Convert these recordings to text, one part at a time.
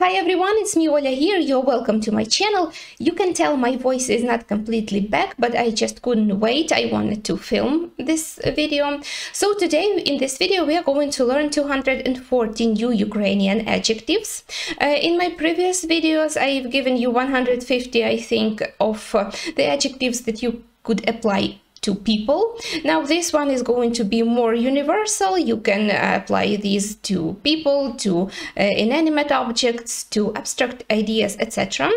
Hi everyone, it's me Olya here. You're welcome to my channel. You can tell my voice is not completely back, but I just couldn't wait. I wanted to film this video. So today in this video we are going to learn 240 new Ukrainian adjectives. Uh, in my previous videos I've given you 150 I think of uh, the adjectives that you could apply to people. Now this one is going to be more universal. You can uh, apply these to people, to uh, inanimate objects, to abstract ideas, etc.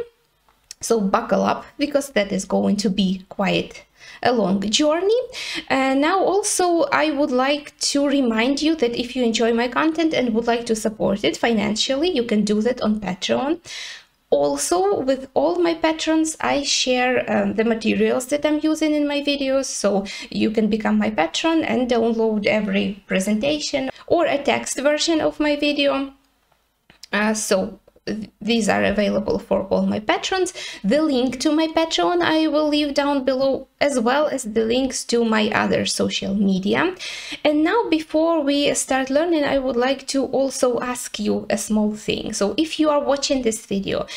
So buckle up because that is going to be quite a long journey. Uh, now also I would like to remind you that if you enjoy my content and would like to support it financially, you can do that on Patreon. Also, with all my patrons, I share um, the materials that I'm using in my videos, so you can become my patron and download every presentation or a text version of my video. Uh, so these are available for all my patrons. The link to my Patreon I will leave down below as well as the links to my other social media. And now before we start learning, I would like to also ask you a small thing. So if you are watching this video,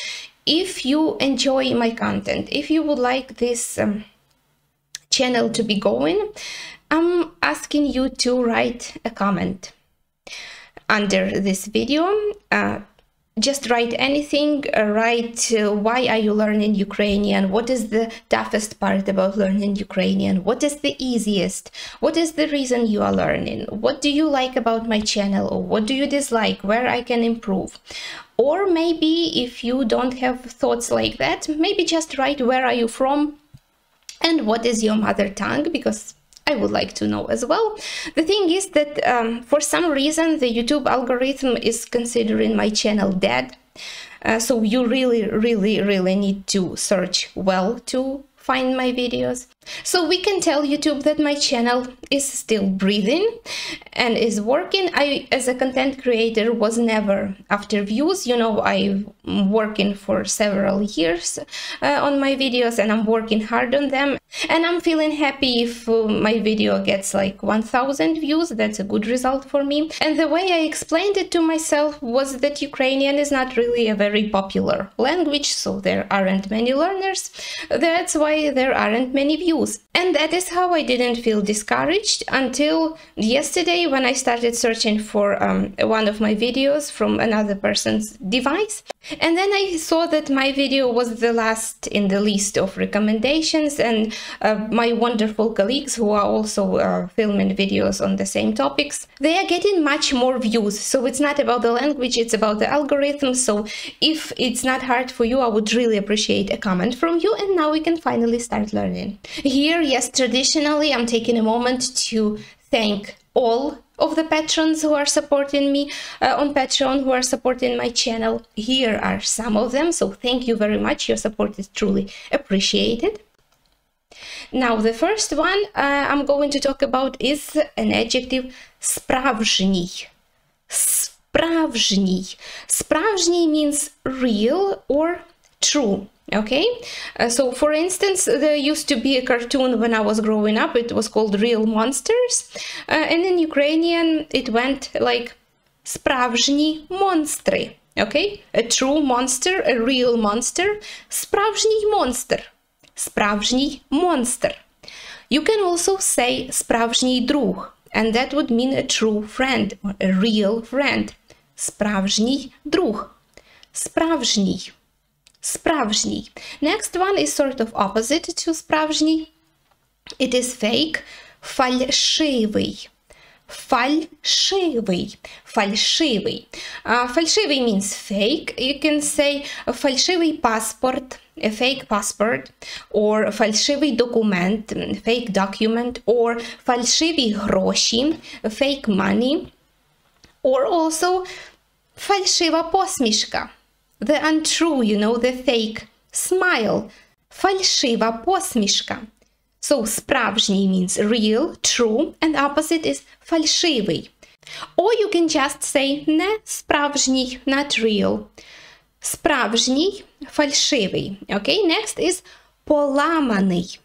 if you enjoy my content, if you would like this um, channel to be going, I'm asking you to write a comment under this video. Uh, just write anything uh, write uh, why are you learning ukrainian? What is the toughest part about learning ukrainian? What is the easiest? What is the reason you are learning? What do you like about my channel? Or what do you dislike? Where i can improve? Or maybe if you don't have thoughts like that maybe just write where are you from? And what is your mother tongue? Because I would like to know as well. The thing is that um, for some reason the YouTube algorithm is considering my channel dead. Uh, so you really, really, really need to search well to find my videos. So we can tell YouTube that my channel is still breathing and is working. I, as a content creator, was never after views. You know, I'm working for several years uh, on my videos and I'm working hard on them. And I'm feeling happy if uh, my video gets like 1000 views. That's a good result for me. And the way I explained it to myself was that Ukrainian is not really a very popular language, so there aren't many learners. That's why there aren't many views use. And that is how I didn't feel discouraged until yesterday when I started searching for um, one of my videos from another person's device. And then I saw that my video was the last in the list of recommendations and uh, my wonderful colleagues who are also uh, filming videos on the same topics, they are getting much more views. So it's not about the language, it's about the algorithm. So if it's not hard for you, I would really appreciate a comment from you. And now we can finally start learning. Here, yes, traditionally, I'm taking a moment to thank all of the patrons who are supporting me uh, on Patreon, who are supporting my channel. Here are some of them, so thank you very much. Your support is truly appreciated. Now, the first one uh, I'm going to talk about is an adjective справжній. Справжній. Справжній means real or true okay uh, so for instance there used to be a cartoon when i was growing up it was called real monsters uh, and in ukrainian it went like справжні монстри okay a true monster a real monster справжній монстр справжній монстр you can also say справжній друг and that would mean a true friend or a real friend справжній друг справжній справжній. Next one is sort of opposite to справжній. It is fake, фальшивий. Фальшивий. Фальшивий. Uh, фальшивий means fake. You can say фальшивий паспорт, a fake passport, or фальшивий документ, fake document, or фальшиві гроші, fake money, or also фальшива посмішка the untrue, you know, the fake smile, фальшива посмішка. So справжній means real, true, and opposite is фальшивий. Or you can just say не справжній, not real. Справжній, фальшивий. Okay, next is поламаний.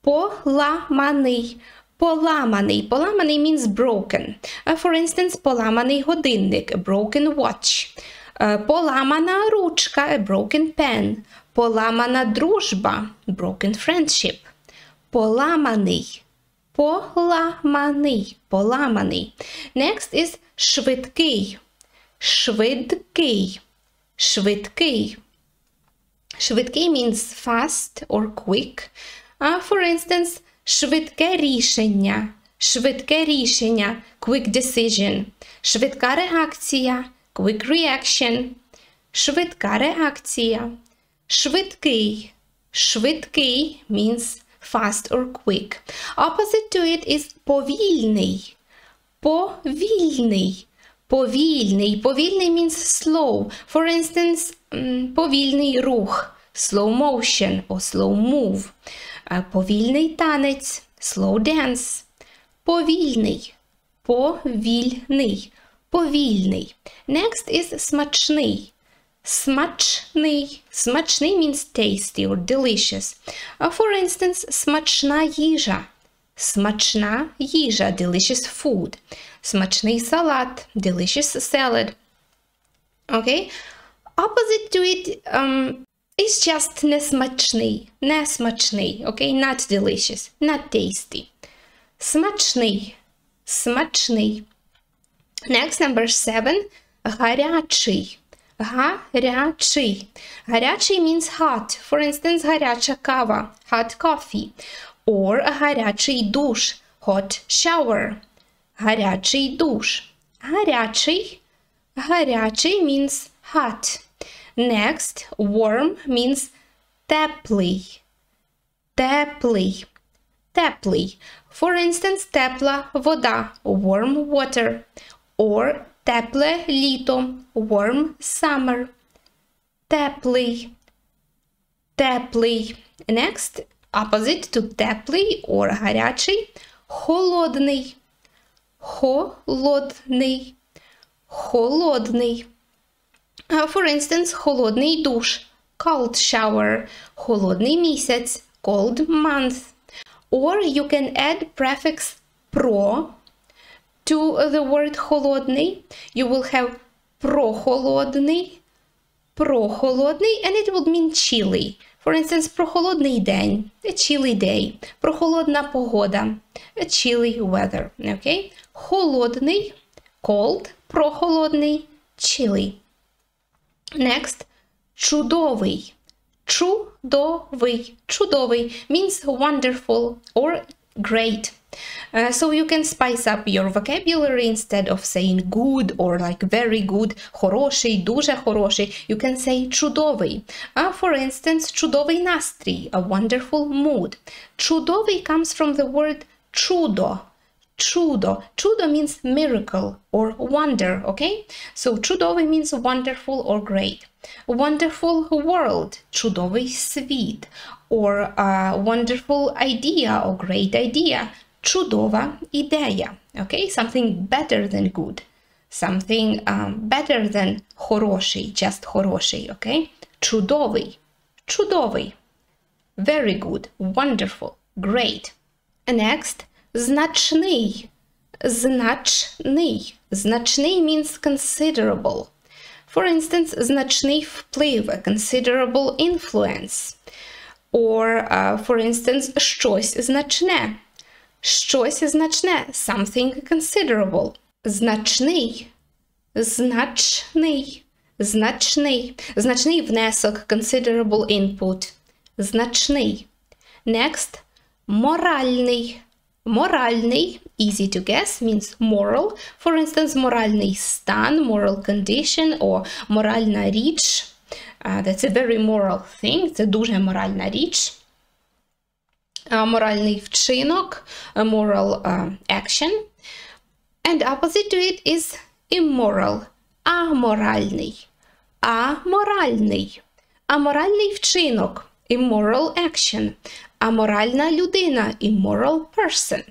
Поламаний. Поламаний. Поламаний means broken. Uh, for instance, поламаний годинник, a broken watch. Е, Поламана ручка, a broken pen. Поламана дружба, broken friendship. Поламаний. Поламаний. Поламаний. Next is швидкий. Швидкий. Швидкий. Швидкий means fast or quick. Uh, for instance, швидке рішення. Швидке рішення. Quick decision. Швидка реакція. Quick reaction. Швидка реакція. Швидкий. Швидкий means fast or quick. Opposite to it is повільний. Повільний. Повільний. Повільний means slow. For instance, повільний рух. Slow motion or slow move. Повільний танець. Slow dance. Повільний. Повільний. Повільний. Next is смачний. Смачний. Смачний means tasty or delicious. For instance, смачна їжа. Смачна їжа, delicious food. Смачний салат, delicious salad. Okay? Opposite to it um, is just несмачний. Несмачний. Okay? Not delicious, not tasty. Смачний. Смачний. Next, number seven. Гарячий. Гарячий. Гарячий means hot. For instance, гаряча кава. Hot coffee. Or a гарячий душ. Hot shower. Гарячий душ. Гарячий. Гарячий means hot. Next, warm means теплий. Теплий. Теплий. For instance, тепла вода. Warm water. Or тепле літо. Warm summer. Теплий. Теплий. Next, opposite to теплий or гарячий. Холодний. Холодний. Холодний. Uh, for instance, холодний душ. Cold shower. Холодний місяць. Cold month. Or you can add prefix pro to the word холодний. You will have прохолодний, прохолодний, and it would mean chilly. For instance, прохолодний день, a chilly day. Прохолодна погода, a chilly weather. Okay? Холодний, cold, прохолодний, chilly. Next, чудовий. Чудовий. Чудовий means wonderful or great. Uh, so you can spice up your vocabulary instead of saying good or like very good, хороший, дуже хороший. You can say чудовий. Uh, for instance, чудовий настрій, a wonderful mood. Чудовий comes from the word чудо. Чудо. Чудо means miracle or wonder, okay? So чудовий means wonderful or great. Wonderful world, чудовий світ, or a wonderful idea or great idea, чудова ідея, okay? Something better than good. Something um, better than хороший, just хороший, okay? Чудовий, чудовий. Very good, wonderful, great. Next, значний, значний. Значний means considerable. For instance, значний вплив, a considerable influence. Or, uh, for instance, щось значне. Щось значне, something considerable. Значний, значний, значний. Значний внесок, considerable input. Значний. Next, моральний. Моральний, easy to guess, means moral. For instance, моральний стан, moral condition, or моральна річ. That's a very moral thing. Це дуже моральна річ. Моральний вчинок, moral action. And opposite to it is immoral, аморальний. Аморальний. Аморальний вчинок, immoral action. Аморальна людина, immoral person.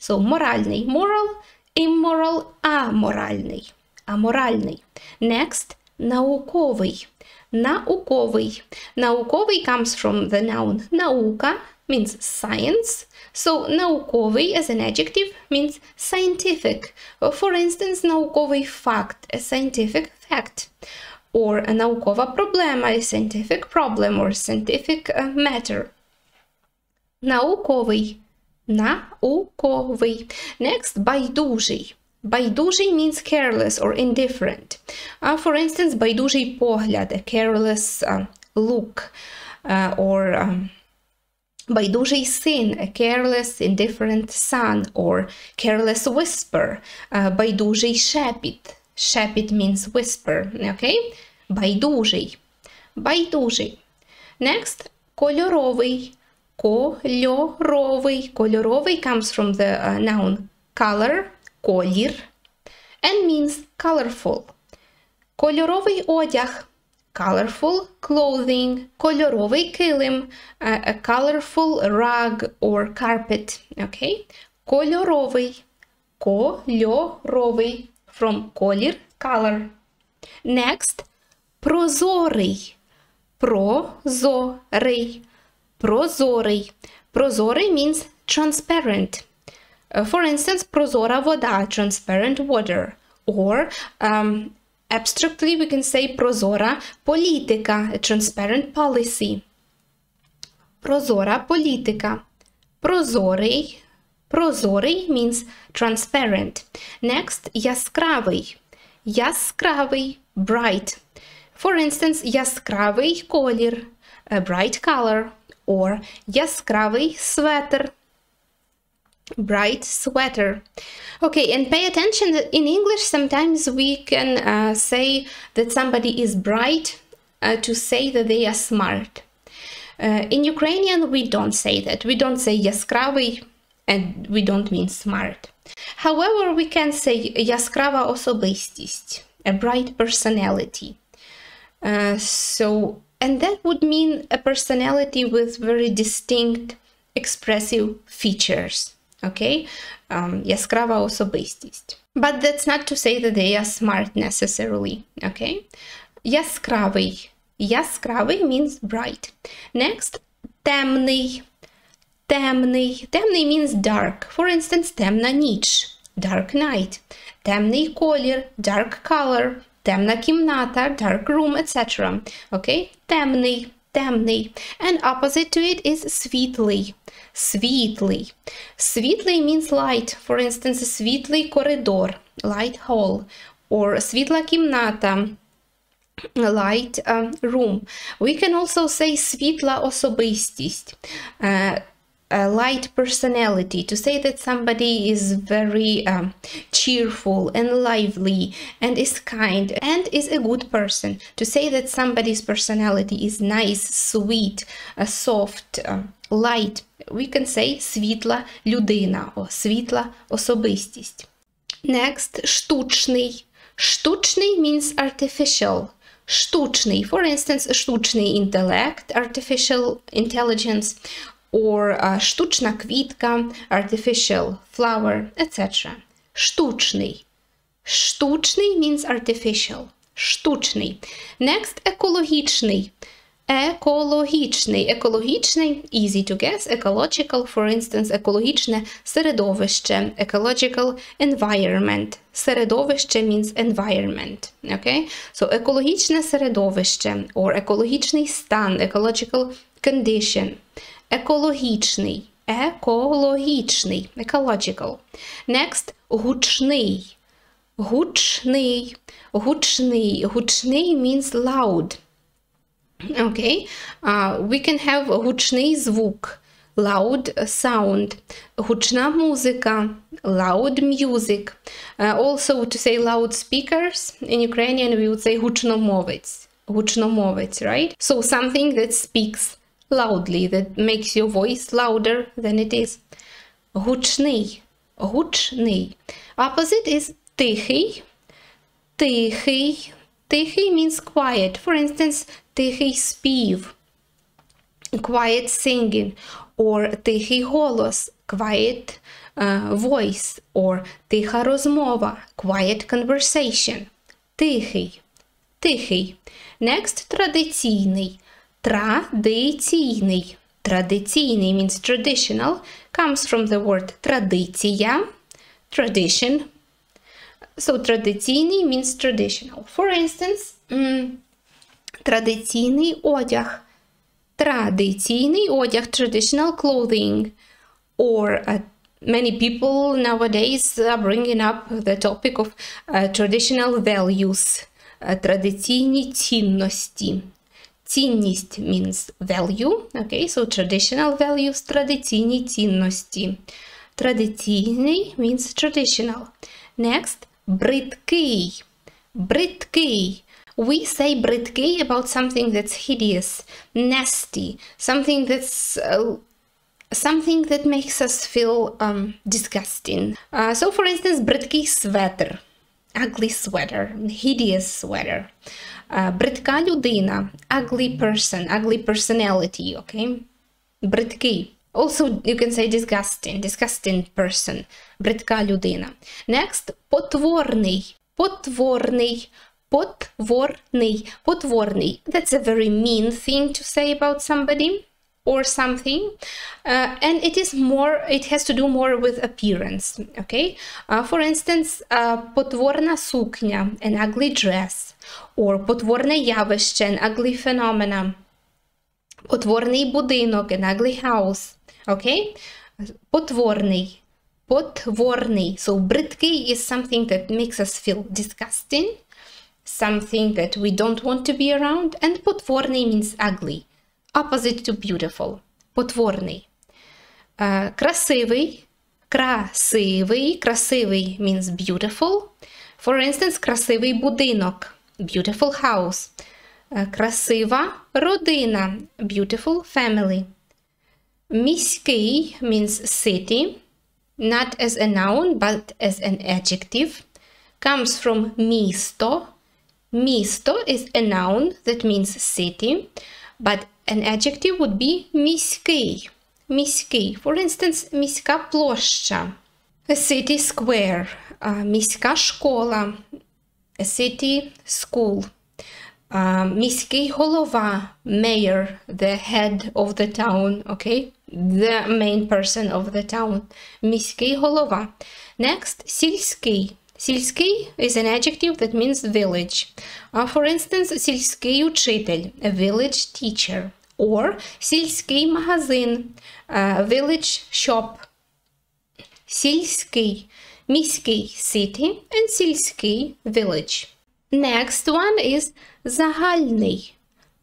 So, моральний, moral, immoral, аморальний. Аморальний. Next, науковий. Науковий. Науковий comes from the noun наука, means science. So, науковий as an adjective means scientific. For instance, науковий fact, a scientific fact. or наукова проблема, a scientific problem or scientific matter. Науковий. Науковий. Next, байдужий. Байдужий means careless or indifferent. Uh, for instance, байдужий погляд, a careless uh, look, uh, or um, байдужий син, a careless, indifferent son, or careless whisper, uh, байдужий шепіт. Шепіт means whisper, okay? Байдужий. Байдужий. Next, кольоровий. Кольоровий. Кольоровий comes from the uh, noun color, колір, and means colorful. Кольоровий одяг. Colorful clothing. Кольоровий килим. A colorful rug or carpet. Okay? Кольоровий. Кольоровий. From колір, color. Next. Прозорий. Прозорий. Прозорий. Прозорий means transparent. Uh, for instance, прозора вода, transparent water. Or um, abstractly we can say прозора політика, transparent policy. Прозора політика. Прозорий. Прозорий means transparent. Next, яскравий. Яскравий, bright. For instance, яскравий колір, a bright color, or яскравий sweater, bright sweater. Okay, and pay attention that in English sometimes we can uh, say that somebody is bright uh, to say that they are smart. Uh, in Ukrainian, we don't say that. We don't say яскравий and we don't mean smart. However, we can say яскрава особистість, a bright personality. Uh, so, and that would mean a personality with very distinct expressive features. Um, яскрава особистість. But that's not to say that they are smart necessarily. Okay, яскравий. Яскравий means bright. Next, темний. Темний. Темний means dark. For instance, темна ніч. Dark night. Темний колір. Dark color. Темна кімната. Dark room, etc. Okay? Темний. Темний. And opposite to it is світлий. Світлий. Світлий means light. For instance, світлий коридор. Light hall. Or світла кімната. Light uh, room. We can also say світла особистість. Uh, a light personality to say that somebody is very um, cheerful and lively and is kind and is a good person to say that somebody's personality is nice sweet uh, soft uh, light we can say світла людина or світла особистість next штучний штучний means artificial штучний for instance штучний intellect artificial intelligence or uh, штучна квітка, artificial flower, etc. Штучний. Штучний means artificial. Штучний. Next, екологічний. Екологічний. Екологічний, easy to guess, ecological, for instance, екологічне середовище, ecological environment. Середовище means environment. Okay? So, екологічне середовище, or екологічний стан, ecological condition. Екологічний. Екологічний. Ecological. Next гучний. Гучний. Гучний. Гучний means loud. Okay. Uh, we can have гучний звук. Loud sound. Гучна музика. Loud music. Uh, also to say loudspeakers, in Ukrainian we would say гучномовець. Гучномовець, right? So something that speaks loudly, that makes your voice louder than it is. Гучний. Гучний. Opposite is тихий. Тихий. Тихий means quiet. For instance, тихий спів. Quiet singing. Or тихий голос. Quiet uh, voice. Or тиха розмова. Quiet conversation. Тихий. Тихий. Next традиційний. Традиційний. Традиційний means traditional, comes from the word традиція, tradition. So традиційний means traditional. For instance, традиційний одяг. Традиційний одяг, traditional clothing. Or uh, many people nowadays are bringing up the topic of uh, traditional values. Uh, традиційні цінності. Цінність means value. Okay, so traditional values, традиційні цінності. Традиційний means traditional. Next, бридкий. Бридкий. We say бридкий about something that's hideous, nasty, something that's uh, something that makes us feel um, disgusting. Uh, so, for instance, бридкий sweater, ugly sweater, hideous sweater. Uh, бридка людина, ugly person, ugly personality, okay? Бридкий. Also, you can say disgusting, disgusting person, бридка людина. Next, потворний, потворний, потворний, потворний. That's a very mean thing to say about somebody or something uh, and it is more it has to do more with appearance okay uh, for instance uh, потворна сукня an ugly dress or потворне явище an ugly phenomena потворний будинок an ugly house okay потворний потворний so бридкий is something that makes us feel disgusting something that we don't want to be around and потворний means ugly opposite to beautiful. Потворний. Uh, красивий. Красивий. Красивий means beautiful. For instance, красивий будинок. Beautiful house. Uh, красива родина. Beautiful family. Міський means city. Not as a noun, but as an adjective. Comes from місто. Місто is a noun that means city. But an adjective would be міський. Міський. For instance, міська площа. A city square. Uh, міська школа. A city school. Uh, міський голова. Mayor, the head of the town, okay? The main person of the town. Міський голова. Next, сільський. Сільський is an adjective that means village. Uh, for instance, сільський учитель, a village teacher. Or сільський магазин, uh, village shop. Сільський, міський city and сільський village. Next one is загальний.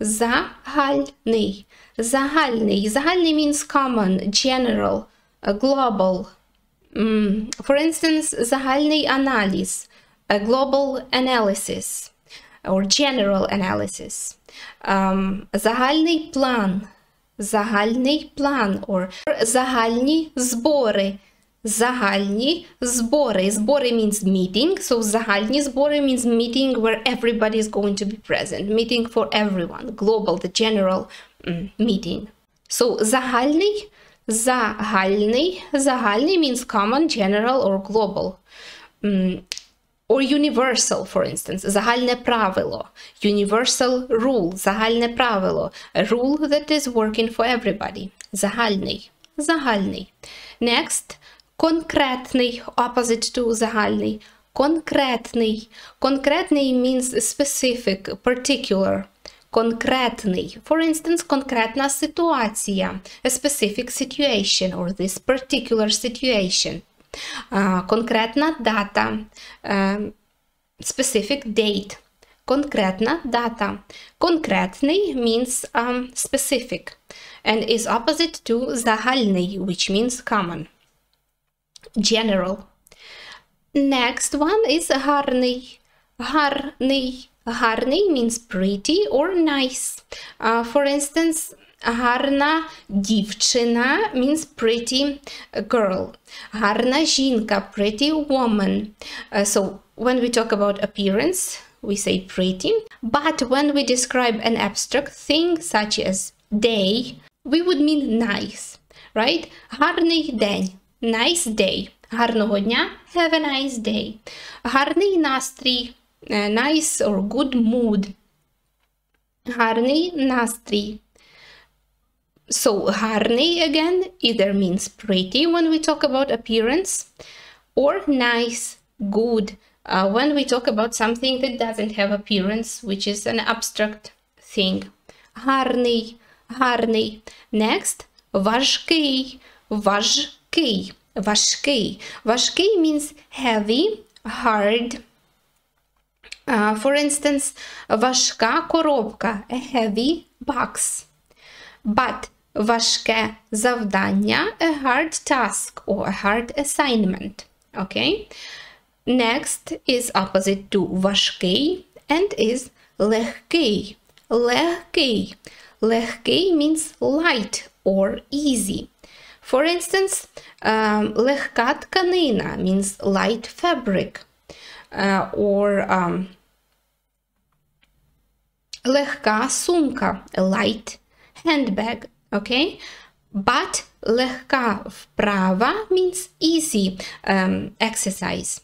Загальний. Загальний. Загальний means common, general, global. Mm, for instance, загальний аналіз, a global analysis or general analysis. Um, загальний план, загальний план or загальні збори. Загальні збори. Збори means meeting. So загальні збори means meeting where everybody is going to be present. Meeting for everyone. Global, the general mm, meeting. So загальний Загальний. Загальний means common, general, or global. Mm, or universal, for instance. Загальне правило. Universal rule. Загальне правило. A rule that is working for everybody. Загальний. Загальний. Next. Конкретний. Opposite to загальний. Конкретний. Конкретний means specific, particular. конкретний. For instance, конкретна ситуація. A specific situation or this particular situation. Uh, конкретна дата. Uh, specific date. Конкретна дата. Конкретний means um, specific and is opposite to загальний, which means common. General. Next one is гарний. Гарний. Гарний means pretty or nice. Uh, for instance, гарна дівчина means pretty girl. Гарна жінка, pretty woman. Uh, so when we talk about appearance, we say pretty. But when we describe an abstract thing such as day, we would mean nice, right? Гарний день. Nice day. Гарного дня. Have a nice day. Гарний настрій. nice or good mood. Гарний настрій. So, гарний again either means pretty when we talk about appearance or nice, good, uh, when we talk about something that doesn't have appearance, which is an abstract thing. Гарний, гарний. Next, важкий, важкий, важкий. Важкий means heavy, hard. Uh, for instance, важка коробка, a heavy box. But важке завдання, a hard task or a hard assignment. Okay? Next is opposite to важкий and is легкий. Легкий. Легкий means light or easy. For instance, um, легка тканина means light fabric. Uh, or um, легка сумка, light handbag, okay? But легка вправа means easy um, exercise.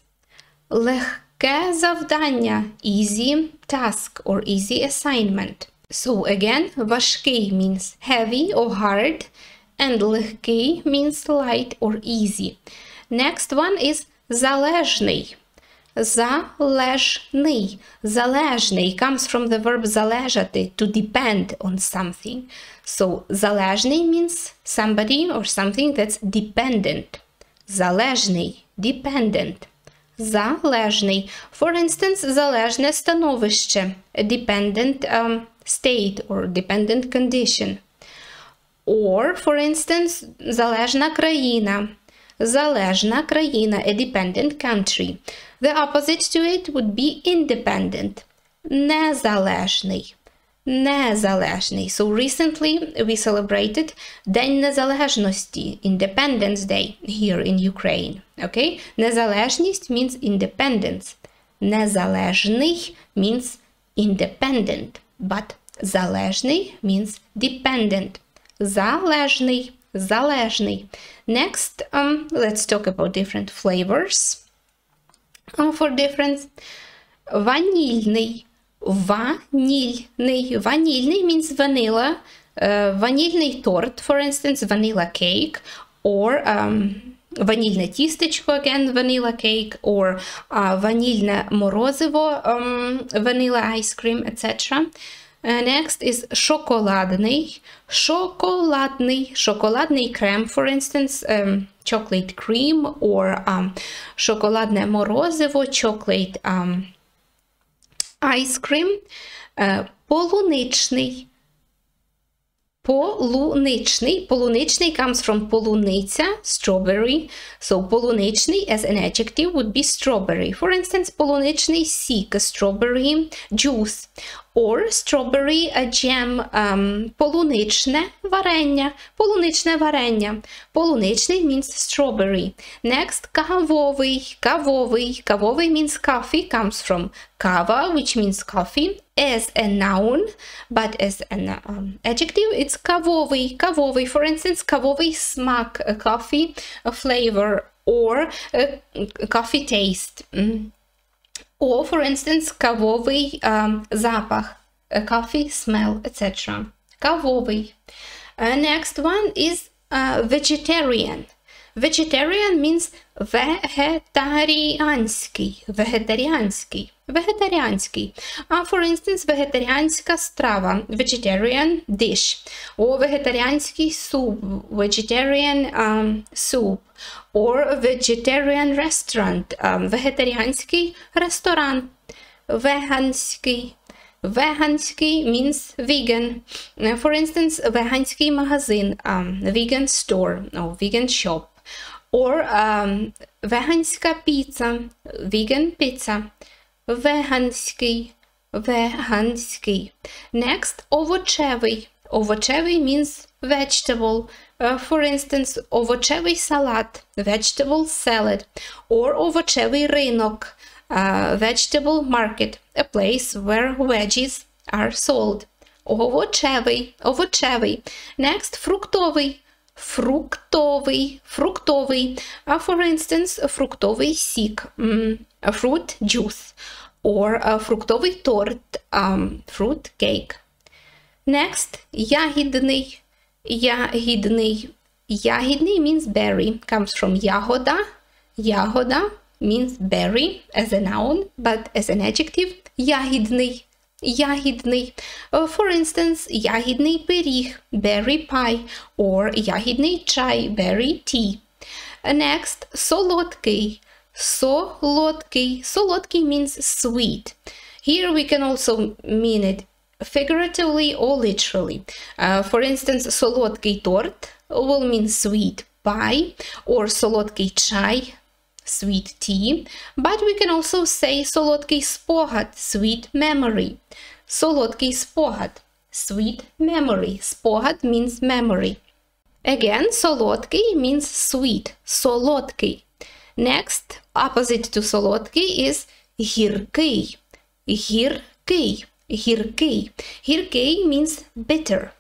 Легке завдання, easy task or easy assignment. So again, важкий means heavy or hard and легкий means light or easy. Next one is залежний. Залежний. Залежний comes from the verb залежати, to depend on something. So залежний means somebody or something that's dependent. Залежний, dependent. Залежний. For instance, залежне становище. A dependent um, state or dependent condition. Or, for instance, залежна країна. Залежна країна, a dependent country. The opposite to it would be independent. Незалежний. Незалежний. So recently we celebrated День Незалежності, Independence Day here in Ukraine. Okay? Незалежність means independence. Незалежний means independent. But залежний means dependent. Залежний. Залежний. Next, um, let's talk about different flavors uh, for difference. Ванільний. Ванільний. Ванільний means vanilla. Uh, ванільний торт, for instance, vanilla cake, or um, ванільне тістечко, again, vanilla cake, or uh, ванільне морозиво, um, vanilla ice cream, etc. Uh, next is шоколадний. Шоколадний. Шоколадний крем, for instance, um, chocolate cream or um, шоколадне морозиво, chocolate um, ice cream. Uh, полуничний. Полуничний. Полуничний comes from полуниця, strawberry. So полуничний as an adjective would be strawberry. For instance, полуничний сік, strawberry juice. Or strawberry jam, um, полуничне варення. Полуничне варення. Полуничний means strawberry. Next, кавовий. Кавовий. Кавовий means coffee, comes from kava, which means coffee. As a noun, but as an um, adjective, it's кавовий. Кавовий. For instance, кавовий смак, a coffee a flavor, or a coffee taste. Mm. Or, for instance, кавовий um, запах, a coffee smell, etc. Кавовий. Uh, next one is uh, vegetarian. Vegetarian means вегетаріанський. Вегетаріанський. Вегетаріанський. Uh, for instance, вегетаріанська страва. Vegetarian dish. Or vegetariанський суп. Vegetarian um, soup. Or vegetarian restaurant. Um, вегетаріанський ресторан. Веганський. Veganski means vegan. For instance, veganski magazine, um, vegan store or vegan shop. Or um, veganska pizza, vegan pizza. Veganski, veganski. Next, овочевий. Овочевий means vegetable. Uh, for instance, овочевий салат, vegetable salad. Or овочевий ринок, uh, vegetable market, a place where veggies are sold. Овочевий, овочевий. Next, фруктовий. Фруктовий, фруктовий. Uh, for instance, фруктовий сік, mm, a fruit juice. Or a фруктовий торт, um, fruit cake. Next, ягідний, ягідний. Ягідний means berry, comes from ягода, ягода, means berry as a noun, but as an adjective, ягідний. Ягідний. Uh, for instance, ягідний пиріг, berry pie, or ягідний чай, berry tea. Uh, next, солодкий. Солодкий. Солодкий means sweet. Here we can also mean it figuratively or literally. Uh, for instance, солодкий торт will mean sweet pie or солодкий чай, sweet tea, but we can also say Solodky spohat, sweet memory. Solodky spohat, sweet memory. Spohat means memory. Again, solodky means sweet, solodky. Next, opposite to solodky is hirky. Hirky. Hirky. Hirky means bitter.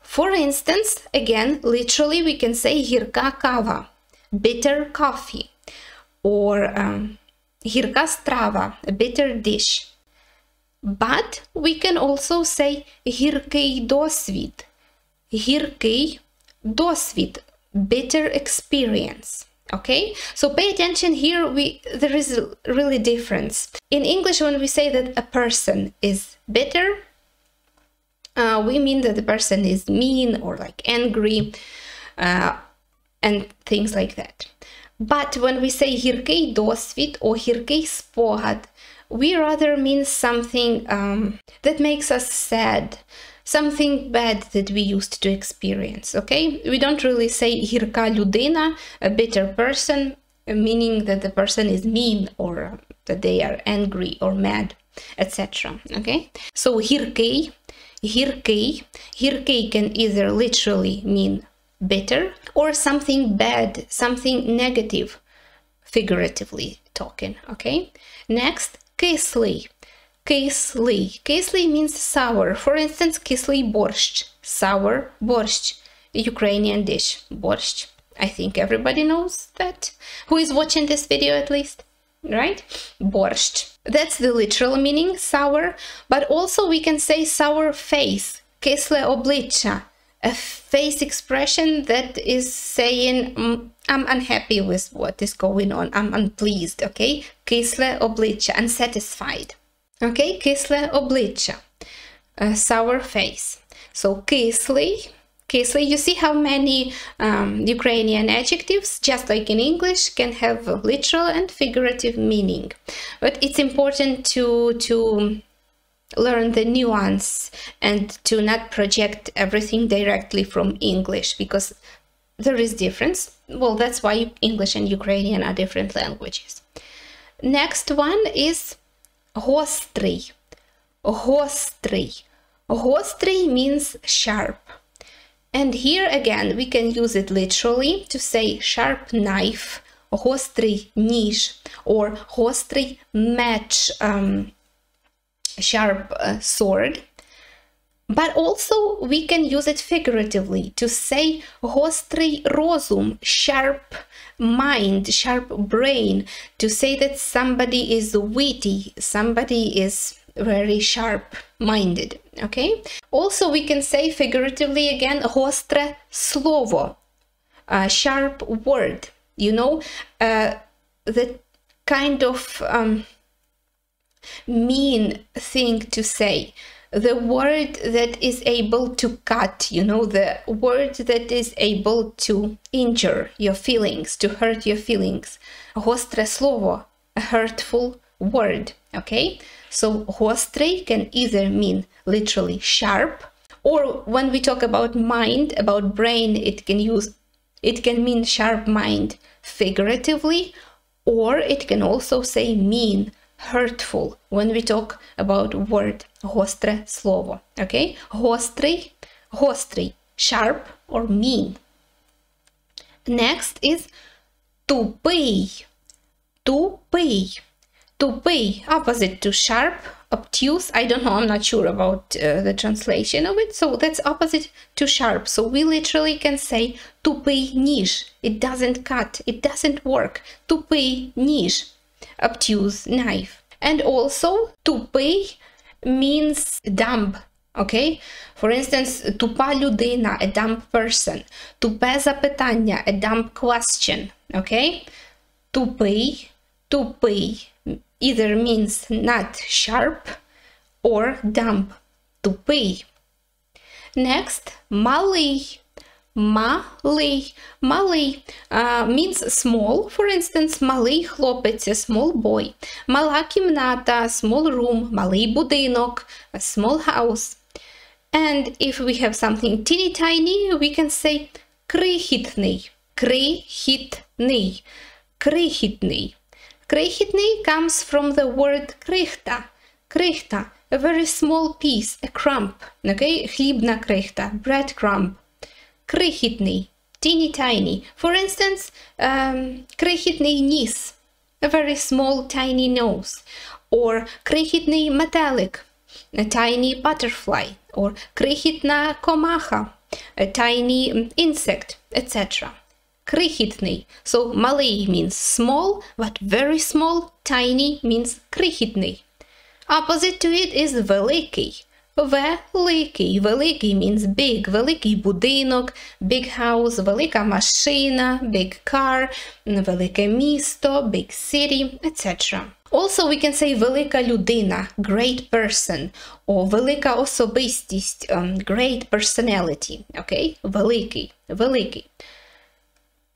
For instance, again, literally we can say hirka kava, bitter coffee or um, strava, a bitter dish. But we can also say hirkei dosvid, hirkei dosvid, bitter experience. Okay, so pay attention here. We there is really difference in English when we say that a person is bitter. Uh, we mean that the person is mean or like angry, uh, and things like that. But when we say гіркий досвід or гіркий спогад, we rather mean something um, that makes us sad, something bad that we used to experience, okay? We don't really say гірка людина, a bitter person, meaning that the person is mean or that they are angry or mad, etc. Okay? So гіркий, гіркий, гіркий can either literally mean bitter or something bad, something negative, figuratively talking, okay? Next, кислий. Кислий. Кислий means sour. For instance, кислий борщ. Sour борщ. Ukrainian dish. Борщ. I think everybody knows that. Who is watching this video at least? Right? Борщ. That's the literal meaning, sour. But also we can say sour face. Кисле обличчя. A face expression that is saying, mm, I'm unhappy with what is going on. I'm unpleased, okay? Кисле обличчя, unsatisfied. Okay, кисле обличчя, a sour face. So кислий, кислий, you see how many um, Ukrainian adjectives, just like in English, can have literal and figurative meaning. But it's important to, to learn the nuance and to not project everything directly from English because there is difference. Well, that's why English and Ukrainian are different languages. Next one is гострий. Гострий. Гострий means sharp. And here again, we can use it literally to say sharp knife, гострий ніж, or гострий mech, um, sharp uh, sword. But also we can use it figuratively to say гострий розум, sharp mind, sharp brain, to say that somebody is witty, somebody is very sharp minded, okay? Also we can say figuratively again гостре слово, a sharp word, you know, uh, the kind of um, mean thing to say the word that is able to cut, you know, the word that is able to injure your feelings, to hurt your feelings. Гостре слово, a hurtful word, okay? So гострый can either mean literally sharp, or when we talk about mind, about brain, it can use, it can mean sharp mind figuratively, or it can also say mean, hurtful when we talk about word гостре слово. Okay? Гострий, гострий, sharp or mean. Next is тупий. Тупий. Тупий, opposite to sharp, obtuse. I don't know, I'm not sure about uh, the translation of it. So that's opposite to sharp. So we literally can say тупий ніж. It doesn't cut, it doesn't work. Тупий ніж obtuse knife. And also, тупий means dumb. Okay? For instance, тупа людина, a dumb person. Тупе запитання, a dumb question. Okay? Тупий, Тупий either means not sharp or dumb. Тупий. Next, малий. Малий. Малий uh, means small. For instance, малий хлопець, a small boy. Мала кімната, small room, малий будинок, a small house. And if we have something teeny tiny, we can say крихітний. Крихітний. Крихітний. Крихітний comes from the word крихта. Крихта, a very small piece, a crumb. Okay? Хлібна крихта, bread crumb. Крихітний, teeny tiny. For instance, um, крихітний ніс, a very small tiny nose. Or крихітний метелик, a tiny butterfly. Or крихітна комаха, a tiny insect, etc. Крихітний. So малий means small, but very small. Tiny means крихітний. Opposite to it is великий. Великий. Великий means big. Великий будинок, big house, велика машина, big car, велике місто, big city, etc. Also, we can say велика людина, great person, or велика особистість, um, great personality. Okay? Великий, великий.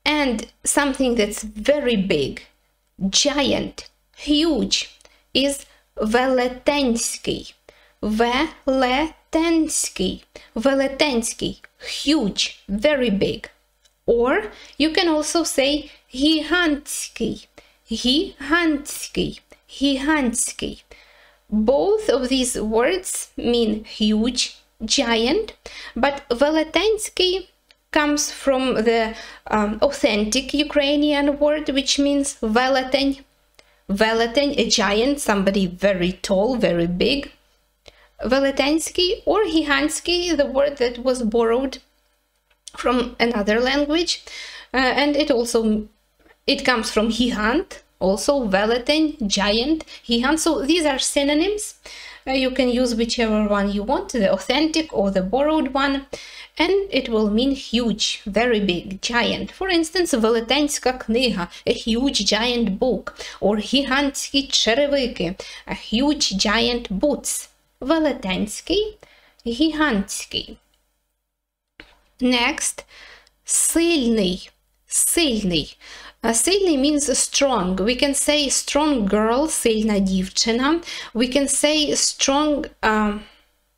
And something that's very big, giant, huge, is велетенський. Велетенський. Велетенський. Huge, very big. Or you can also say гігантський. Гігантський. Гігантський. Both of these words mean huge, giant, but велетенський comes from the um, authentic Ukrainian word, which means велетень. Велетень, a giant, somebody very tall, very big. Велетенський or гігантський, the word that was borrowed from another language, uh, and it also it comes from gigant, also велетень, giant, gigant. So these are synonyms. Uh, you can use whichever one you want, the authentic or the borrowed one, and it will mean huge, very big, giant. For instance, велетенська книга, a huge giant book, or гігантські черевики, a huge giant boots. Велетенський, гігантський. Next, сильний, сильний. Uh, сильний means strong. We can say strong girl, сильна дівчина. We can say strong um,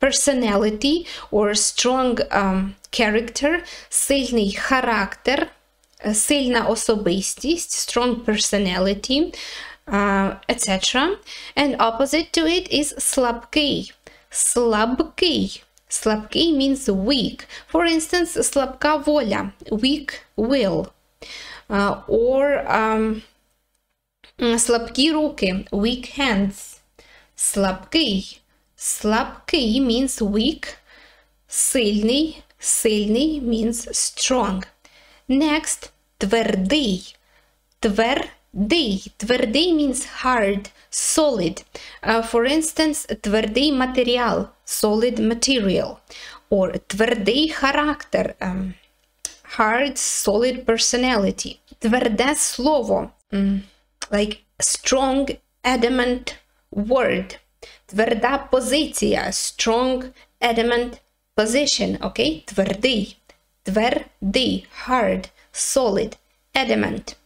personality or strong um, character, сильний характер, сильна особистість, strong personality, uh, etc. And opposite to it is слабкий. Слабкий. Слабкий means weak. For instance, слабка воля, weak will. Uh, or um, слабкі руки, weak hands. Слабкий. Слабкий means weak. Сильний. Сильний means strong. Next, твердий. Твердий. Твердий means hard, solid. Uh, for instance, твердий матеріал, solid material. Or твердий характер, um, hard, solid personality. Тверде слово, um, like strong, adamant word. Тверда позиція, strong, adamant position, okay? Твердий. Твердий, hard, solid, adamant.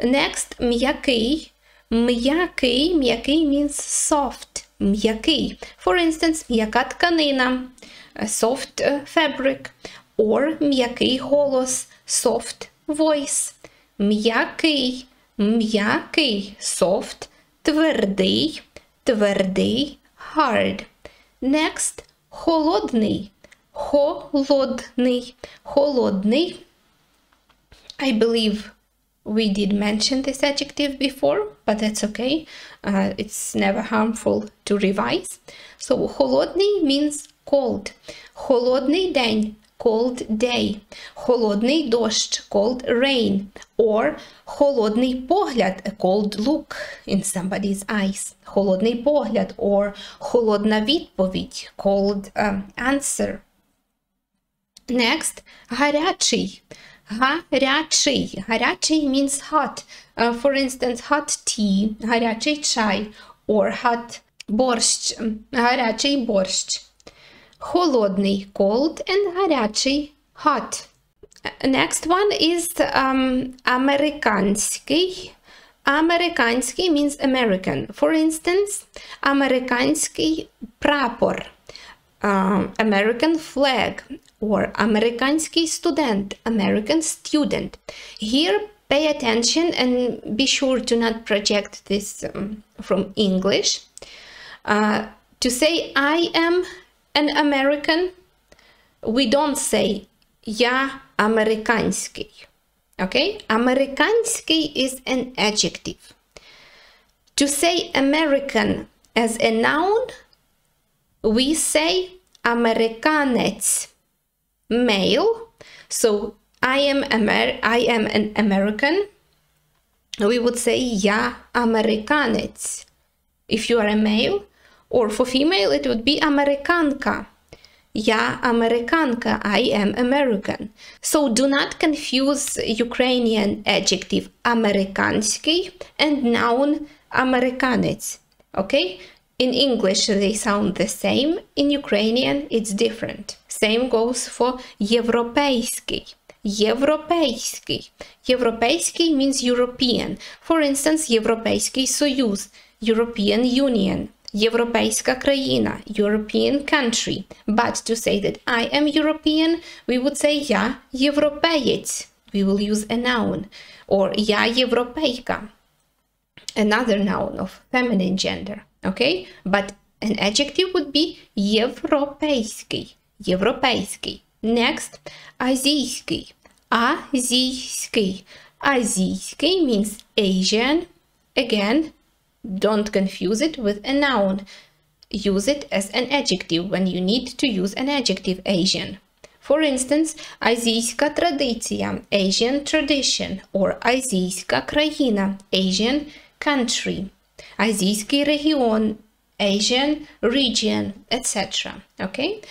Next, м'який. М'який, м'який means soft. М'який. For instance, м'яка тканина, soft fabric. Or м'який голос, soft voice. М'який, м'який, soft, твердий, твердий, hard. Next, холодний, холодний, холодний. I believe we did mention this adjective before, but that's okay. Uh, it's never harmful to revise. So, холодний means cold. Холодний день, cold day. Холодний дощ, cold rain. Or холодний погляд, a cold look in somebody's eyes. Холодний погляд, or холодна відповідь, cold um, answer. Next, гарячий. Гарячий. Гарячий means hot. Uh, for instance, hot tea, гарячий чай, or hot борщ, гарячий борщ. Холодний, cold, and гарячий, hot. Next one is um, американський. Американський means American. For instance, американський прапор. Um, American flag or американський студент, American student. Here, pay attention and be sure to not project this um, from English. Uh, to say I am an American, we don't say я американський. Okay? Американський is an adjective. To say American as a noun, we say американець male. So I am Amer I am an American. We would say я американець. If you are a male, or for female, it would be американка. Я американка. I am American. So do not confuse Ukrainian adjective американський and noun американець. Okay? In English, they sound the same. In Ukrainian, it's different. Same goes for європейський. Європейський. Європейський means European. For instance, Європейський Союз, European Union. Європейська країна, European country. But to say that I am European, we would say я європеєць. We will use a noun. Or я європейка. Another noun of feminine gender. Okay? But an adjective would be європейський. Європейський. Next, азійський. Азійський. Азійський means Asian. Again, don't confuse it with a noun. Use it as an adjective when you need to use an adjective Asian. For instance, азійська традиція, Asian tradition, or азійська країна, Asian country, азійський регіон, Asian region, etc. Okay?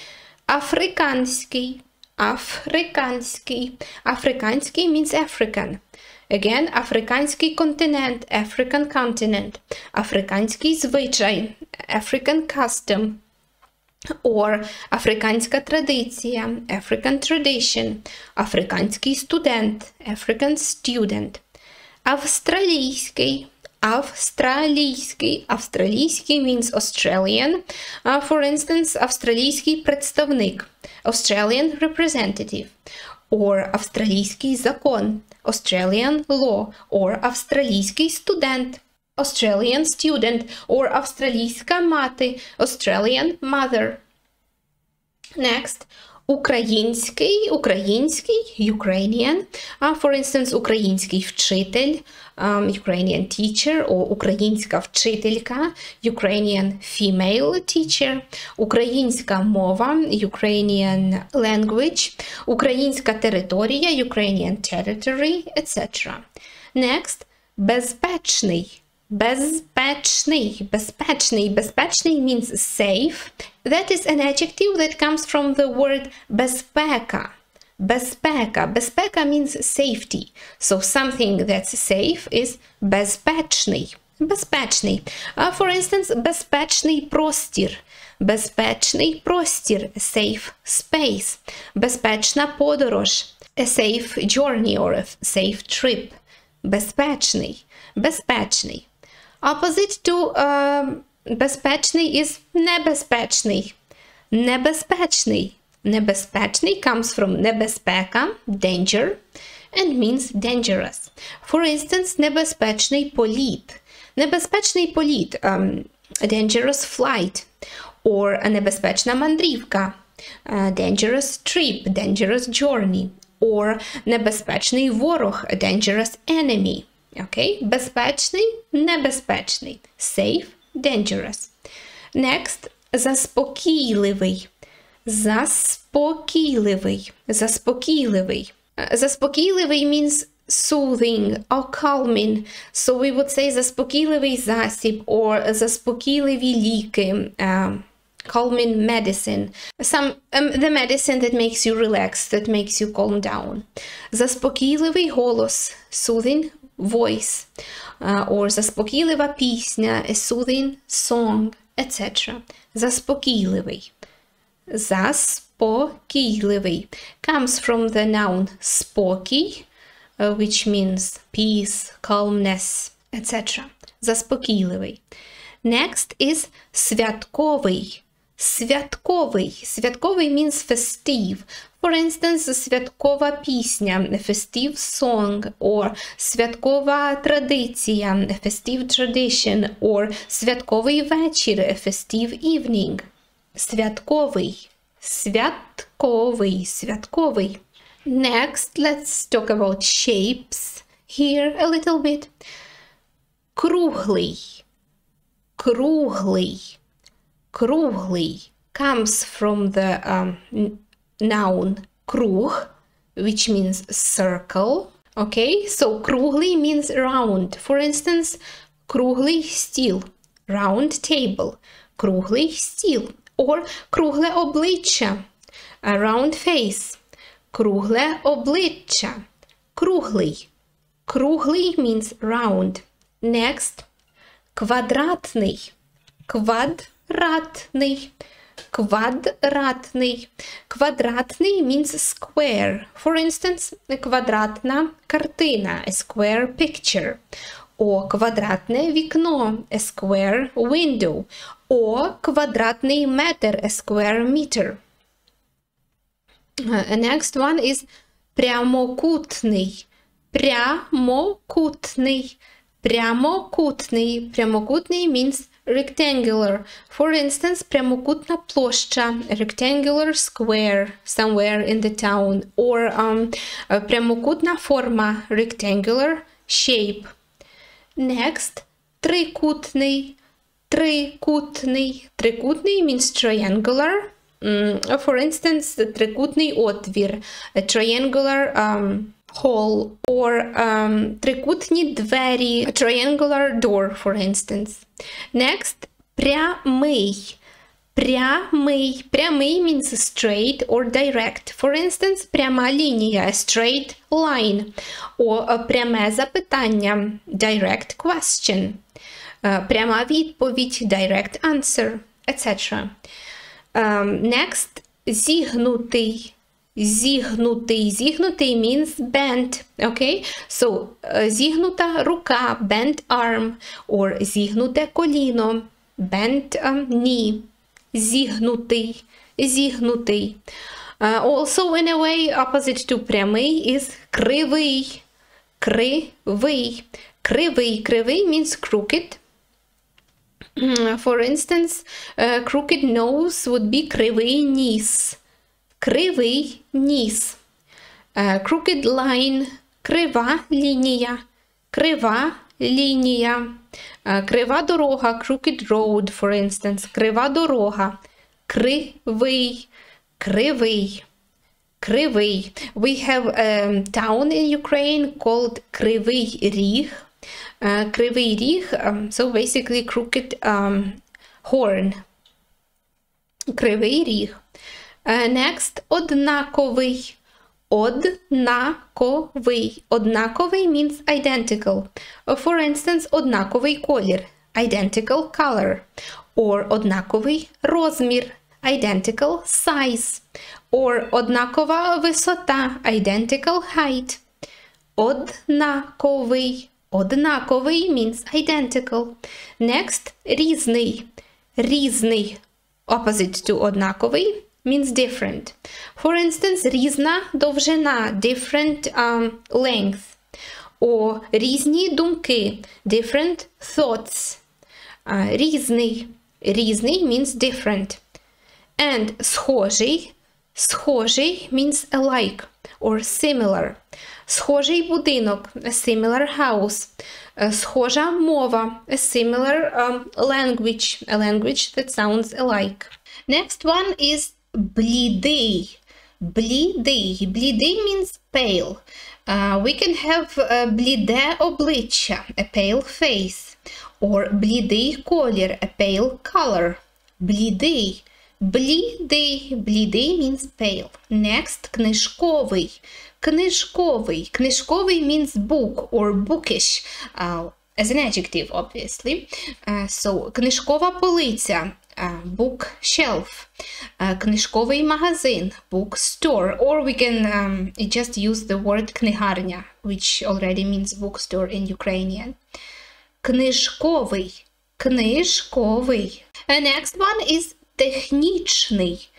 Африканський, африканський, африканський means African. Again, африканський континент, African continent, африканський звичай, African custom, or африканська традиція, African tradition, африканський студент, African student, австралійський, австралійський, австралійський means Australian, uh, for instance, австралійський представник, Australian representative, or австралійський закон, Australian law, or австралійський студент, Australian student, or австралійська мати, Australian mother. Next, український, український, Ukrainian. Uh, for instance, український вчитель, um, Ukrainian teacher, or українська вчителька, Ukrainian female teacher, українська мова, Ukrainian language, українська територія, Ukrainian territory, etc. Next, безпечний. Безпечний, безпечний, безпечний means safe. That is an adjective that comes from the word безпека. Безпека. Безпека means safety. So something that's safe is безпечний. Безпечний. Uh, for instance, безпечний простір. Безпечний простір. Safe space. Безпечна подорож. A safe journey or a safe trip. Безпечний. Безпечний. Opposite to uh, безпечний is небезпечний. Небезпечний. Небезпечний comes from небезпека, danger, and means dangerous. For instance, небезпечний політ. Небезпечний політ, um, a dangerous flight, or a небезпечна мандрівка, a dangerous trip, dangerous journey, or небезпечний ворог, a dangerous enemy. Окей, okay? безпечний, небезпечний. Safe, dangerous. Next, заспокійливий. Заспокійливий. Заспокійливий. Заспокійливий means soothing or calming. So we would say заспокійливий засіб or заспокійливі ліки. Uh, calming medicine. Some um, the medicine that makes you relax, that makes you calm down. Заспокійливий голос, soothing voice, uh, or заспокійлива пісня, a soothing song, etc. Заспокійливий. Заспокійливий comes from the noun спокій, uh, which means peace, calmness, etc. Заспокійливий. Next is святковий. Святковий. Святковий means festive. For instance, святкова пісня, festive song, or святкова традиція, festive tradition, or святковий вечір, festive evening. Святковий. Святковий. Святковий. Next, let's talk about shapes here a little bit. Круглий. Круглий. Круглий comes from the um, noun круг, which means circle. Okay, so круглий means round. For instance, круглий стіл, round table, круглий стіл, or кругле обличчя, a round face, кругле обличчя, круглий. Круглий means round. Next, квадратний, квадратний. Квадратний. Квадратний means square. For instance, квадратна картина, a square picture. О квадратне вікно, a square window. О квадратний метр, a square meter. Uh, next one is прямокутний. Прямокутний. Прямокутний. Прямокутний means rectangular. For instance, прямокутна площа, rectangular square somewhere in the town, or um, прямокутна форма, rectangular shape. Next, трикутний, трикутний. Трикутний means triangular. Mm, for instance, трикутний отвір, a triangular um, hole, or um, трикутні двері, a triangular door, for instance. Next, прямий. Прямий. Прямий means straight or direct. For instance, пряма лінія, a straight line. О пряме запитання, direct question. Пряма відповідь, direct answer, etc. Um, next, зігнутий. Зігнутий. Зігнутий means bent. Okay? So, зігнута рука, bent arm, or зігнуте коліно, bent um, knee. Зігнутий. Зігнутий. Uh, also, in a way, opposite to прямий is кривий. Кривий. Кривий. Кривий means crooked. For instance, uh, crooked nose would be кривий ніс. Кривий ніс. Uh, crooked line крива лінія. Крива лінія. Uh, крива дорога, crooked road, for instance. Крива дорога. Кривий. Кривий. Кривий. We have a town in Ukraine called Кривий Ріг. Uh, Кривий Ріг, um, so basically crooked um, horn. Кривий Ріг. Uh, next, однаковий. Однаковий. Однаковий means identical. For instance, однаковий колір. Identical color. Or однаковий розмір. Identical size. Or однакова висота. Identical height. Однаковий. Однаковий means identical. Next, різний. Різний. Opposite to однаковий means different. For instance, різна довжина, different um, length. О різні думки, different thoughts. Uh, різний. Різний means different. And схожий. Схожий means alike or similar. Схожий будинок, a similar house. Схожа мова, a similar um, language, a language that sounds alike. Next one is блідий. Блідий. Блідий means pale. Uh, we can have uh, бліде обличчя, a pale face. Or блідий колір, a pale color. Блідий. Блідий, блідий means pale. Next, книжковий. Книжковий. Книжковий means book or bookish. Uh, as an adjective, obviously. Uh, so, книжкова полиця. Uh, bookshelf. Uh, книжковий магазин. Bookstore. Or we can um, just use the word книгарня, which already means bookstore in Ukrainian. Книжковий. Книжковий. And next one is технічний.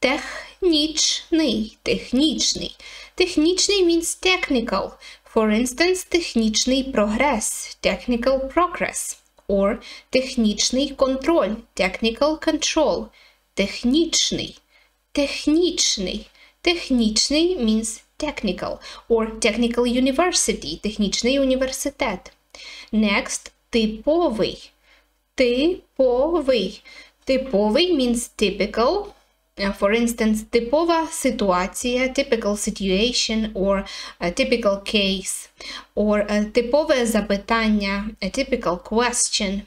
Технічний. Технічний. Технічний means technical. For instance, технічний прогрес. Technical progress. Or технічний контроль. Technical control. Технічний. Технічний. Технічний means technical. Or technical university. Технічний університет. Next, типовий. Типовий. Типовий means typical. For instance, типова ситуація, typical situation or a typical case, or a типове запитання, a typical question.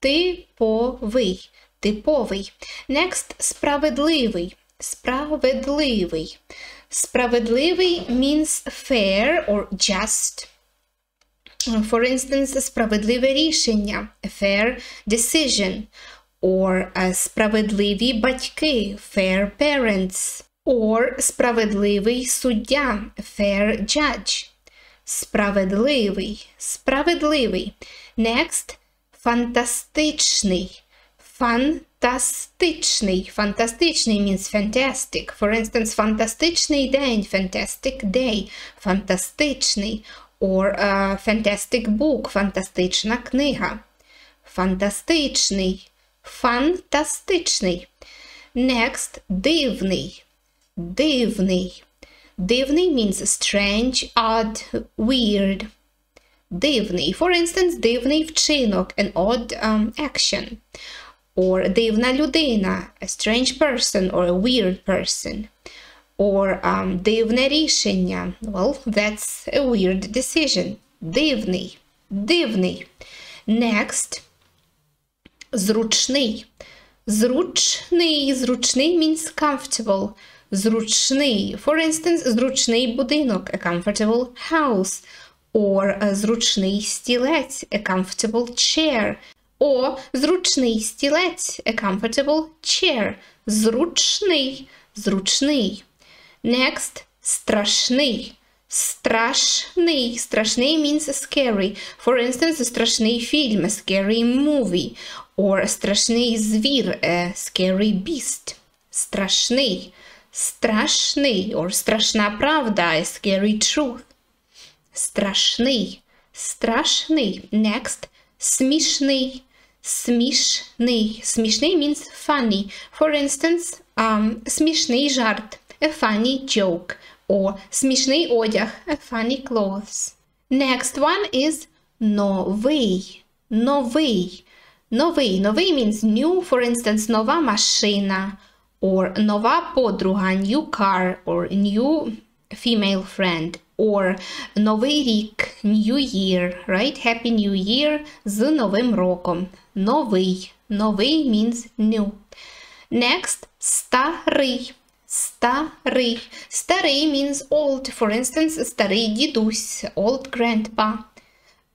Типовий. Типовий. Next, справедливий. Справедливий. Справедливий means fair or just. For instance, справедливе рішення, a fair decision, Or uh, справедливі батьки, fair parents, or справедливий суддя, fair judge. Справедливий, справедливий. Next, фантастичний. Фантастичний. Фантастичний means fantastic. For instance, фантастичний день, fantastic day, фантастичний or a fantastic book, фантастична книга. Фантастичний, фантастичний. Next, дивний, дивний. Дивний means strange, odd, weird. Дивний. For instance, дивний вчинок, an odd um, action. Or дивна людина, a strange person or a weird person. Or um, дивне рішення. Well, that's a weird decision. Дивний. Дивний. Next. Зручний. Зручний. Зручний means comfortable. Зручний. For instance, зручний будинок, a comfortable house. Or a зручний стілець, a comfortable chair. О, зручний стілець, a comfortable chair. Зручний. Зручний. Next, страшний. Страшний. Страшний means scary. For instance, страшний фільм, a scary movie. Or страшний звір, a scary beast. Страшний. Страшний. Or страшна правда, a scary truth. Страшний. Страшний. Next, смішний. Смішний. Смішний means funny. For instance, um, смішний жарт. A funny joke. Or смішний одяг. A funny clothes. Next one is новий. Новий. Новий. Новий means new. For instance, нова машина. Or нова подруга. New car. Or new female friend. Or Новий рік, New Year, right? Happy New Year з Новим роком. Новий. Новий means new. Next, старий. Старий. Старий means old. For instance, старий дідусь, old grandpa.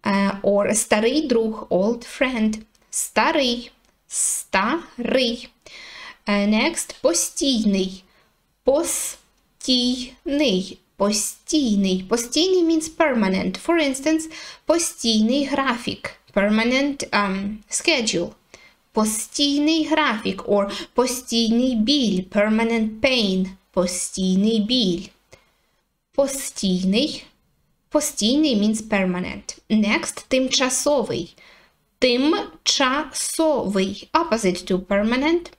Uh, or старий друг, old friend. Старий. Старий. Uh, next, постійний. Постійний. Постійний. Постійний means permanent. For instance, постійний графік. Permanent um, schedule. Постійний графік or постійний біль. Permanent pain. Постійний біль. Постійний. Постійний means permanent. Next, тимчасовий. Тимчасовий. Opposite to permanent.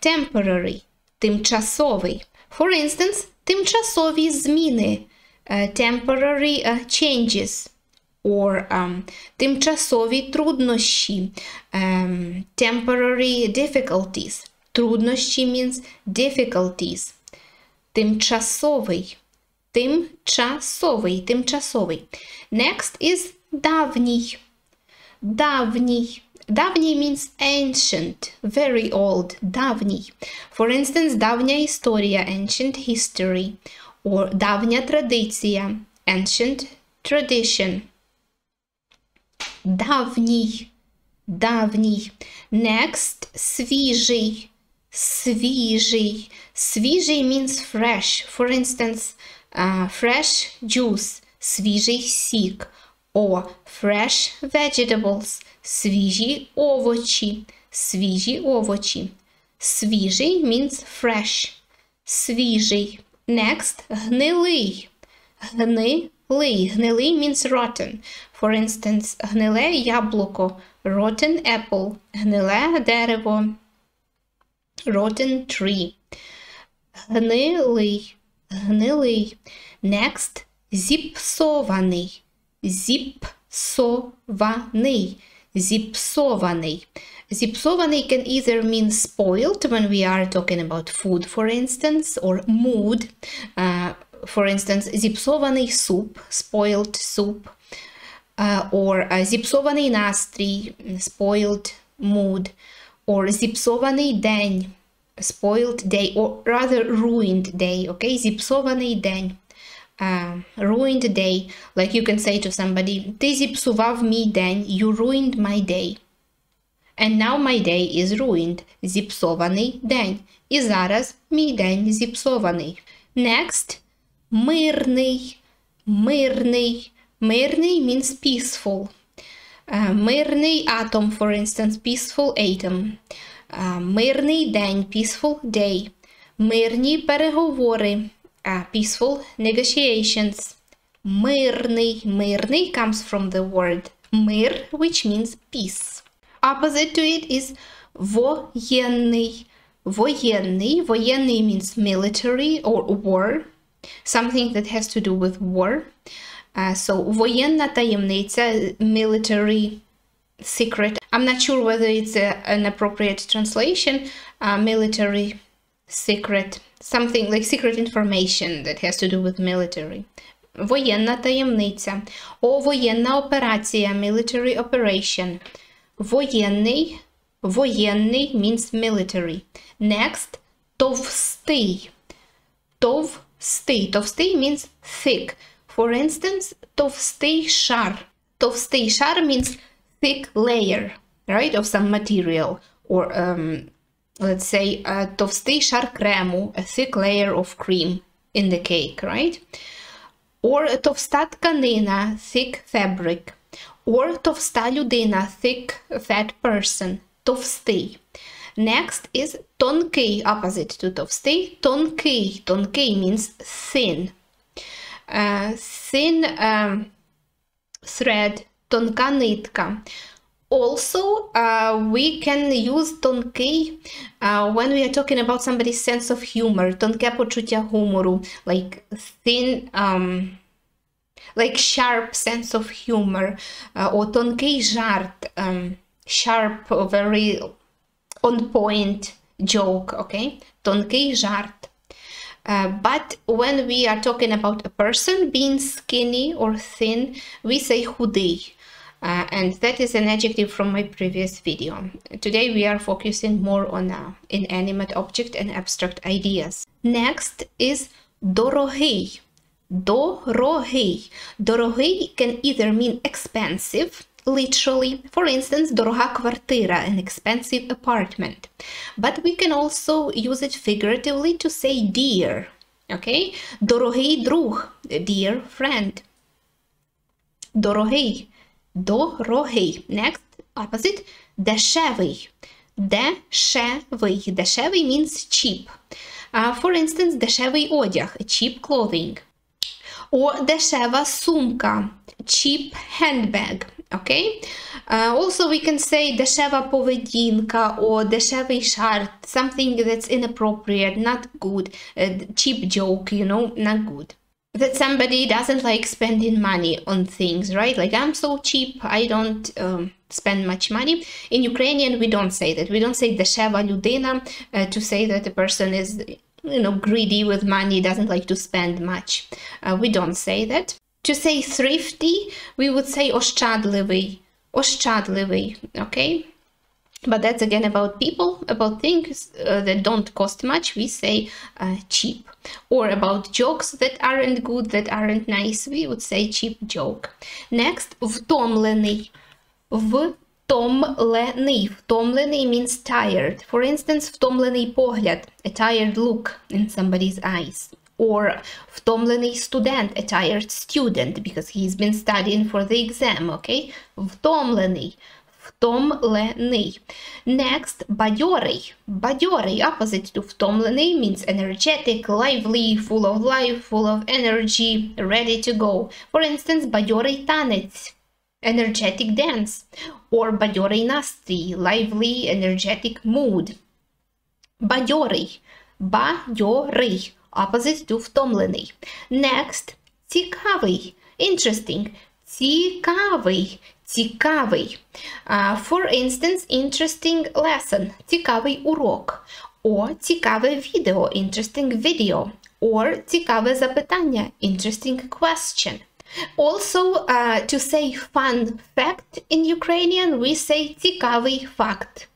Temporary. Тимчасовий. For instance, тимчасові зміни. Uh, temporary uh, changes. Or um, тимчасові труднощі. Um, temporary difficulties. Труднощі means difficulties. Тимчасовий. Тимчасовий. Тимчасовий. Next is давній. Давній. Давній means ancient, very old, давній. For instance, давня історія, ancient history. Or давня традиція, ancient tradition. Давній, давній. Next, свіжий, свіжий. Свіжий means fresh. For instance, uh, fresh juice, свіжий сік. Or fresh vegetables, свіжі овочі, свіжі овочі. Свіжий means fresh. Свіжий. Next, гнилий. Гнилий. Гнилий means rotten. For instance, гниле яблуко, rotten apple, гниле дерево, rotten tree. Гнилий, гнилий. Next, зіпсований, зіпсований, зіпсований. Зіпсований can either mean spoiled when we are talking about food, for instance, or mood. Uh, for instance, зіпсований суп, spoiled soup. Uh, or uh, зіпсований настрій, spoiled mood. Or зіпсований день, spoiled day, or rather ruined day, okay? Зіпсований день. Uh, ruined day. Like you can say to somebody, ти зіпсував мій день, you ruined my day. And now my day is ruined. Зіпсований день. І зараз мій день зіпсований. Next. Мирний. Мирний. Мирний means peaceful. Uh, мирний atom, for instance, peaceful atom. Uh, мирний день, peaceful day. Мирні переговори, uh, peaceful negotiations. Мирний, мирний comes from the word мир, which means peace. Opposite to it is воєнний. Воєнний. Воєнний means military or war. Something that has to do with war. Uh, so, воєнна таємниця, military secret. I'm not sure whether it's a, an appropriate translation. Uh, military secret. Something like secret information that has to do with military. Воєнна таємниця. О, воєнна операція, military operation. Воєнний, воєнний means military. Next, товстий. Товстий. Товстий means thick. For instance, товстий шар. Товстий шар means thick layer, right, of some material. Or, um, let's say, a товстий шар крему, a thick layer of cream in the cake, right? Or товста тканина, thick fabric. Or товста людина, thick, fat person, товстий. Next is тонкий, opposite to товстий. Тонкий. Тонкий means thin. Uh, thin um, thread, тонка нитка. Also, uh, we can use тонкий uh, when we are talking about somebody's sense of humor, тонке почуття гумору, like thin, um, like sharp sense of humor, uh, or тонкий жарт, um, sharp, very on point joke, okay? Тонкий жарт. Uh, but when we are talking about a person being skinny or thin, we say худий. Uh, and that is an adjective from my previous video. Today we are focusing more on uh, inanimate object and abstract ideas. Next is дорогий. Дорогий. Дорогий can either mean expensive, literally. For instance, дорога квартира, an expensive apartment. But we can also use it figuratively to say dear. Okay? Дорогий друг, dear friend. Дорогий. Дорогий. Next, opposite. Дешевий. Дешевий. Дешевий means cheap. Uh, for instance, дешевий одяг, cheap clothing. О, дешева сумка, cheap handbag. Okay? Uh, also, we can say дешева поведінка or дешевий жарт, something that's inappropriate, not good, a cheap joke, you know, not good. That somebody doesn't like spending money on things, right? Like, I'm so cheap, I don't um, spend much money. In Ukrainian, we don't say that. We don't say дешева людина uh, to say that the person is, you know, greedy with money, doesn't like to spend much. Uh, we don't say that. To say thrifty, we would say ощадливий. Ощадливий, okay? but that's again about people about things uh, that don't cost much we say uh, cheap or about jokes that aren't good that aren't nice we would say cheap joke next втомлений втомлений втомлений means tired for instance втомлений погляд a tired look in somebody's eyes or втомлений student, a tired student because he's been studying for the exam, okay? Втомлений втомлений. Next, бадьорий. Бадьорий, opposite to втомлений, means energetic, lively, full of life, full of energy, ready to go. For instance, бадьорий танець. Energetic dance. Or бадьорий настрій, lively, energetic mood. Бадьорий. Бадьорий. Opposite to втомлений. Next, цікавий. Interesting. Цікавий. Цікавий. Uh, for instance, interesting lesson. Цікавий урок. Or цікаве відео. Interesting video. Or цікаве запитання. Interesting question. Also, uh, to say fun fact in Ukrainian, we say цікавий факт.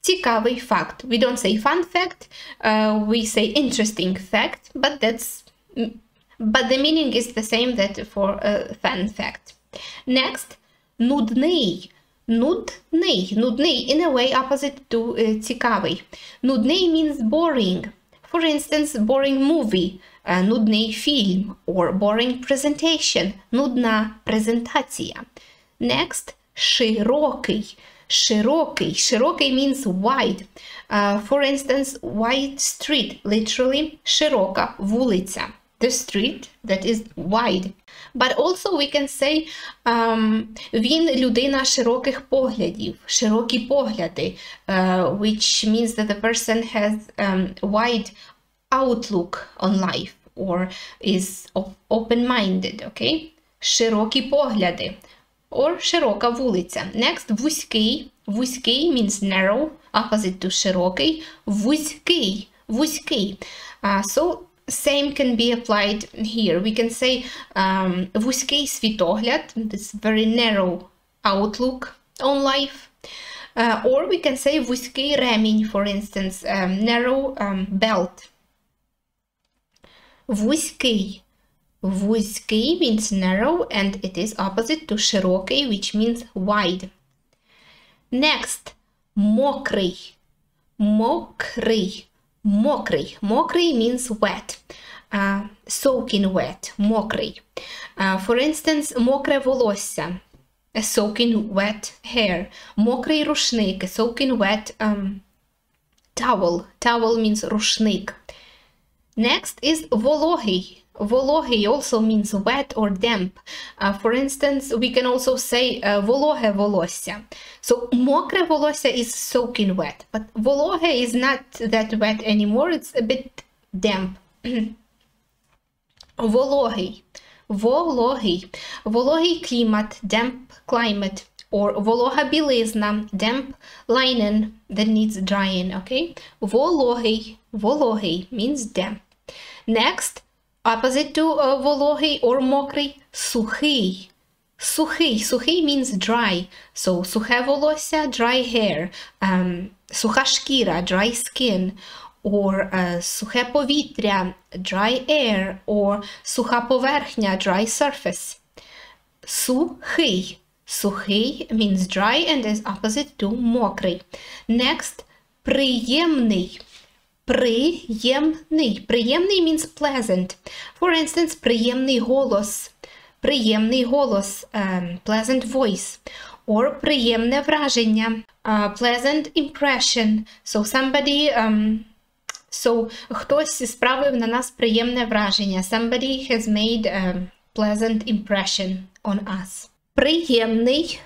Цікавий fact. We don't say fun fact, uh, we say interesting fact, but that's but the meaning is the same that for a fun fact. Next, нудний. Нудний. Нудний in a way opposite to uh, цікавий. Нудний means boring. For instance, boring movie, uh, нудний фільм or boring presentation, нудна презентація. Next, широкий. Широкий. Широкий means wide. Uh, for instance, wide street, literally широка вулиця. The street that is wide. But also we can say um, він людина широких поглядів, широкі погляди, uh, which means that the person has um, wide outlook on life or is open-minded, okay? Широкі погляди or широка вулиця. Next, вузький. Вузький means narrow, opposite to широкий. Вузький. Вузький. Uh, so same can be applied here. We can say um, вузький світогляд, this very narrow outlook on life. Uh, or we can say вузький ремінь, for instance, um, narrow um, belt. Вузький. Вузький means narrow and it is opposite to широкий, which means wide. Next, мокрий. Мокрий. Мокрий. Мокрий means wet. Uh, soaking wet. Мокрий. Uh, for instance, мокре волосся. A soaking wet hair. Мокрий рушник. A soaking wet um, towel. Towel means рушник. Next is вологий. Вологий also means wet or damp. Uh, for instance, we can also say uh, вологе волосся. So мокре волосся is soaking wet, but вологе is not that wet anymore, it's a bit damp. вологий. Вологий. Вологий клімат, damp climate. Or волога білизна, damp linen that needs drying, okay? Вологий. Вологий means damp. Next, Opposite to uh, вологий or мокрий сухий. Сухий. Сухий means dry. So сухе волосся, dry hair. Um, суха шкіра, dry skin. Or uh, сухе повітря, dry air. Or суха поверхня, dry surface. Сухий. Сухий means dry and is opposite to мокрий. Next, приємний. Приємний. Приємний means pleasant. For instance, приємний голос. Приємний голос. Um, pleasant voice. Or приємне враження. Uh, pleasant impression. So somebody. Um, so хтось справив на нас приємне враження. Somebody has made a pleasant impression on us. Приємний.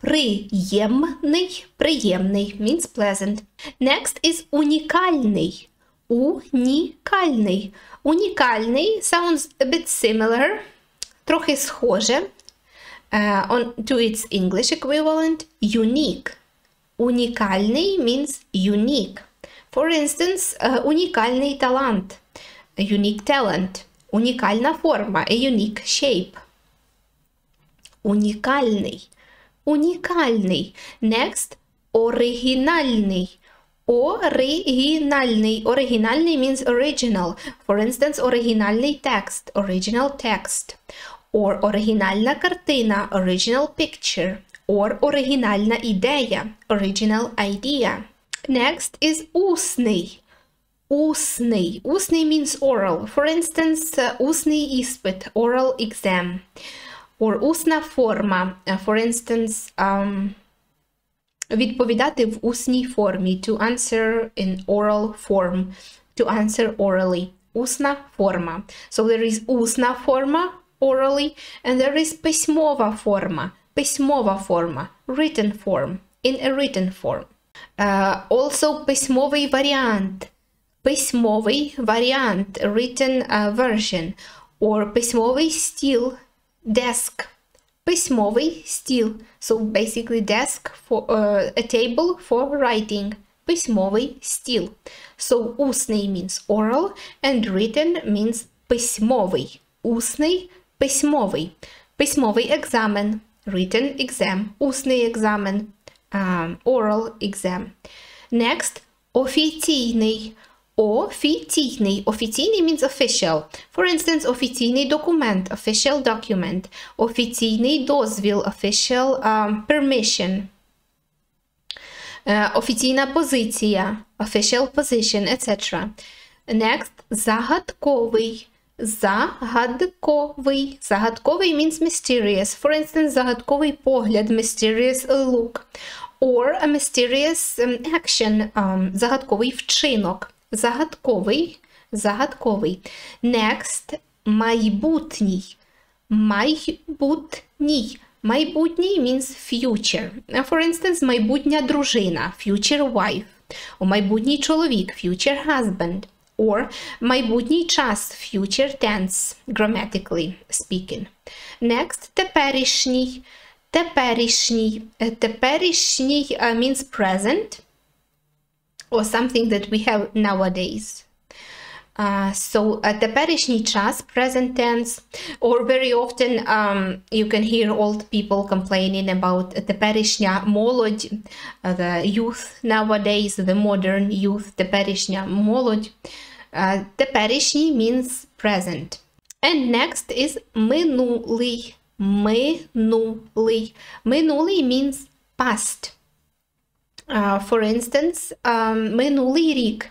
Приємний, приємний means pleasant. Next is унікальний. Унікальний. Унікальний sounds a bit similar, трохи схоже uh, on, to its English equivalent unique. Унікальний means unique. For instance, uh, унікальний талант. Unique talent. Унікальна форма. A unique shape. Унікальний. Унікальний. Next оригінальний. Оригінальний. Оригінальний means original. For instance, оригінальний текст. Original text. Or оригінальна картина. Original picture. Or оригінальна ідея. Original idea. Next is усний. Усний. Усний means oral. For instance, uh, усний іспит. Oral exam. Or усна форма. Uh, For instance, um, відповідати в усній формі. To answer in oral form. To answer orally. Усна форма. So there is усна форма orally and there is письмова форма. Письмова форма. Written form. In a written form. Uh, also письмовий варіант. Письмовий варіант. Written uh, version. Or письмовий стіл. Desk. Письмовий стіл. So basically desk for uh, a table for writing. Письмовий стіл. So усний means oral and written means письмовий. Усний письмовий. Письмовий екзамен. Written exam. Усний екзамен. Um, oral exam. Next офіційний. Офіційний. Офіційний means official. For instance, офіційний документ, official document. Офіційний дозвіл, official um, permission. Е, офіційна позиція, official position, etc. Next, загадковий. Загадковий. Загадковий means mysterious. For instance, загадковий погляд, mysterious look. Or a mysterious um, action, um, загадковий вчинок. Загадковий, загадковий. Next, майбутній. Майбутній. Майбутній means future. For instance, майбутня дружина, future wife. О майбутній чоловік, future husband. Or майбутній час, future tense, grammatically speaking. Next, теперішній. Теперішній. Теперішній uh, means present or something that we have nowadays. Uh, so at теперішній час, present tense, or very often um, you can hear old people complaining about теперішня молодь, uh, the youth nowadays, the modern youth, теперішня молодь. Uh, теперішній means present. And next is минулий. Минулий. Минулий means past. Uh, for instance, um, минулий рік,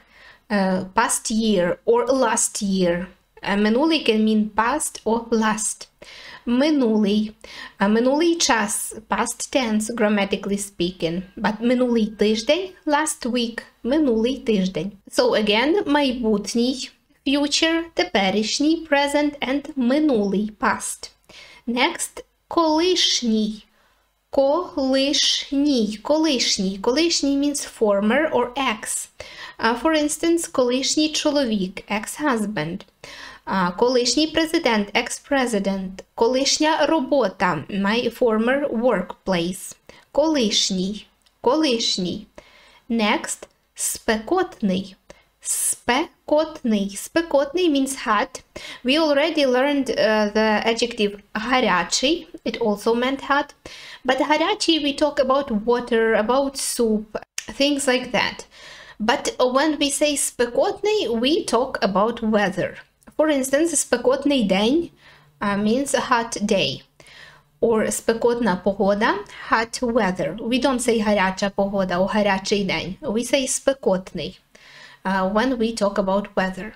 uh, past year or last year. Uh, минулий can mean past or last. Минулий. Uh, минулий час, past tense, grammatically speaking. But минулий тиждень, last week. Минулий тиждень. So again, майбутній, future, теперішній, present and минулий, past. Next, колишній. Колишній, колишній. Колишній means former or ex. For instance, колишній чоловік, ex-husband. Колишній президент, ex-president. Колишня робота, my former workplace. Колишній, колишній. Next, спекотний. Спекотний. Спекотний means hot. We already learned uh, the adjective гарячий. It also meant hot. But гарячий, we talk about water, about soup, things like that. But when we say спекотний, we talk about weather. For instance, спекотний день uh, means a hot day. Or спекотна погода, hot weather. We don't say гаряча погода or гарячий день. We say спекотний uh, when we talk about weather.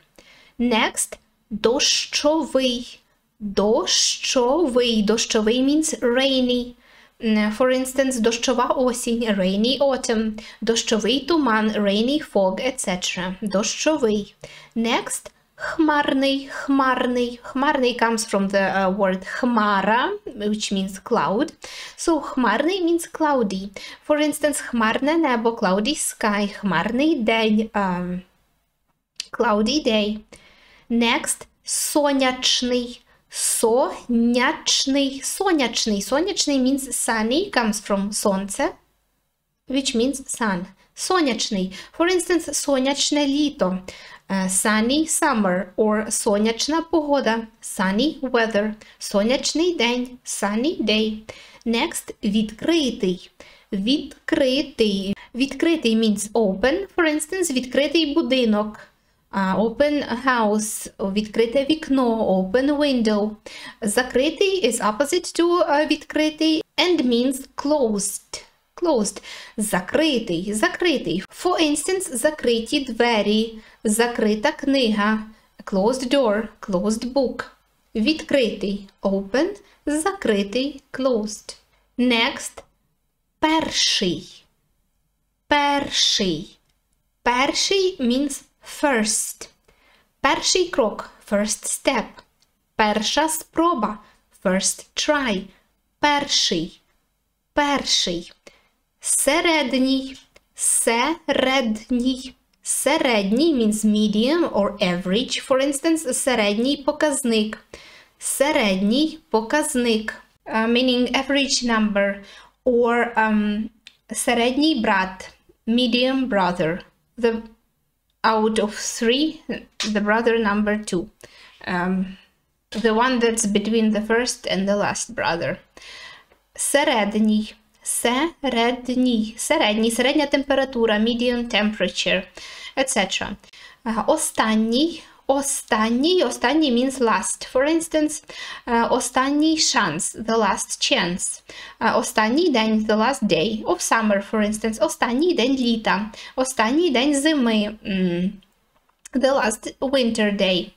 Next, дощовий. Дощовий. Дощовий means rainy. For instance, дощова осінь, rainy autumn, дощовий туман, rainy fog, etc. Дощовий. Next, хмарний, хмарний. Хмарний comes from the uh, word хмара, which means cloud. So хмарний means cloudy. For instance, хмарне небо, cloudy sky, хмарний день, um, cloudy day. Next, сонячний. Сонячний. Сонячний. Сонячний means sunny, comes from сонце, which means sun. Сонячний. For instance, сонячне літо. Uh, sunny summer or сонячна погода. Sunny weather. Сонячний день. Sunny day. Next, відкритий. Відкритий. Відкритий means open. For instance, відкритий будинок. Uh, open house, відкрите вікно, open window. Закритий is opposite to uh, відкритий and means closed. Closed. Закритий, закритий. For instance, закриті двері, закрита книга. Closed door, closed book. Відкритий open, закритий closed. Next. Перший. Перший. Перший means first. Перший крок first step. Перша спроба first try. Перший. Перший. Середній. Середній. Середній means medium or average, for instance, середній показник. Середній показник, uh, meaning average number, or um, середній брат, medium brother. The out of three, the brother number two. Um, the one that's between the first and the last brother. Середній. Середній. Середній. Середня температура, medium temperature, etc. Останній. Останній. Останній means last. For instance, останній шанс, the last chance. Останній день, the last day of summer, for instance. Останній день літа. Останній день зими. The last winter day.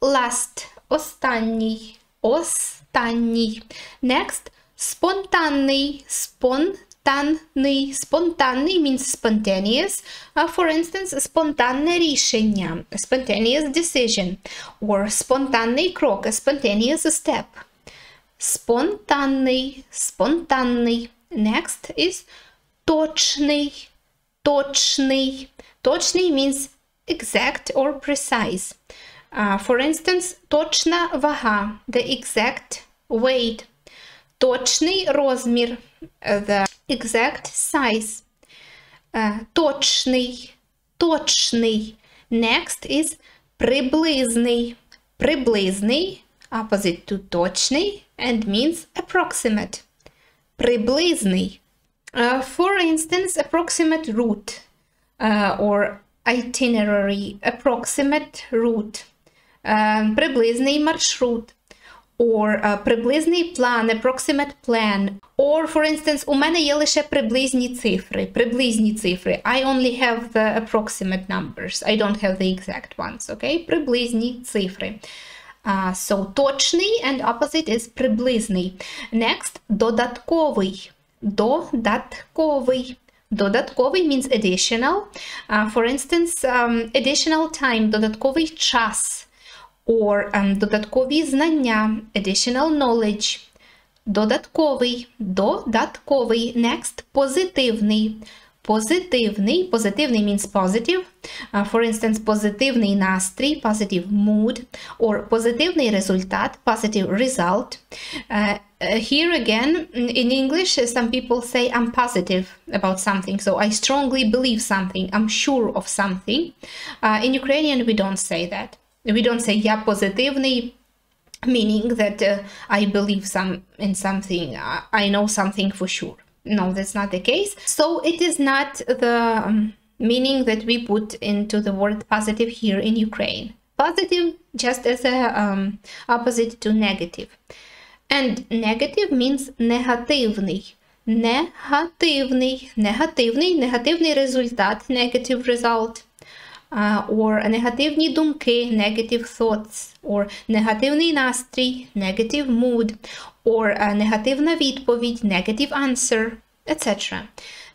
Last. Останній. Останній. Next. Спонтанний, спонтанний, спонтанний means spontaneous. Uh, for instance, спонтанне рішення, spontaneous decision, or спонтанний крок, a spontaneous step. Спонтанний, спонтанний. Next is точний, точний. Точний means exact or precise. Uh, for instance, точна вага, the exact weight. Точний розмір, the exact size. Uh, точний, точний. Next is приблизний. Приблизний, opposite to точний, and means approximate. Приблизний. Uh, for instance, approximate route uh, or itinerary, approximate route. Uh, приблизний маршрут or uh, приблизний план, approximate plan. Or, for instance, у мене є лише приблизні цифри. Приблизні цифри. I only have the approximate numbers. I don't have the exact ones. Okay? Приблизні цифри. Uh, so, точний and opposite is приблизний. Next, додатковий. Додатковий. Додатковий means additional. Uh, for instance, um, additional time, додатковий час or um, додаткові знання, additional knowledge. Додатковий, додатковий. Next, позитивний. Позитивний. Позитивний means positive. Uh, for instance, позитивний настрій, positive mood, or позитивний результат, positive result. Uh, here again, in English, some people say I'm positive about something. So I strongly believe something. I'm sure of something. Uh, in Ukrainian, we don't say that. We don't say я позитивний, meaning that uh, I believe some in something. Uh, I know something for sure. No, that's not the case. So it is not the um, meaning that we put into the word positive here in Ukraine. Positive just as a um, opposite to negative. And negative means негативний. Негативний, негативний, негативний результат, negative result. Uh, or негативні думки, negative thoughts, or негативний настрій, negative mood, or uh, негативна відповідь, negative answer, etc.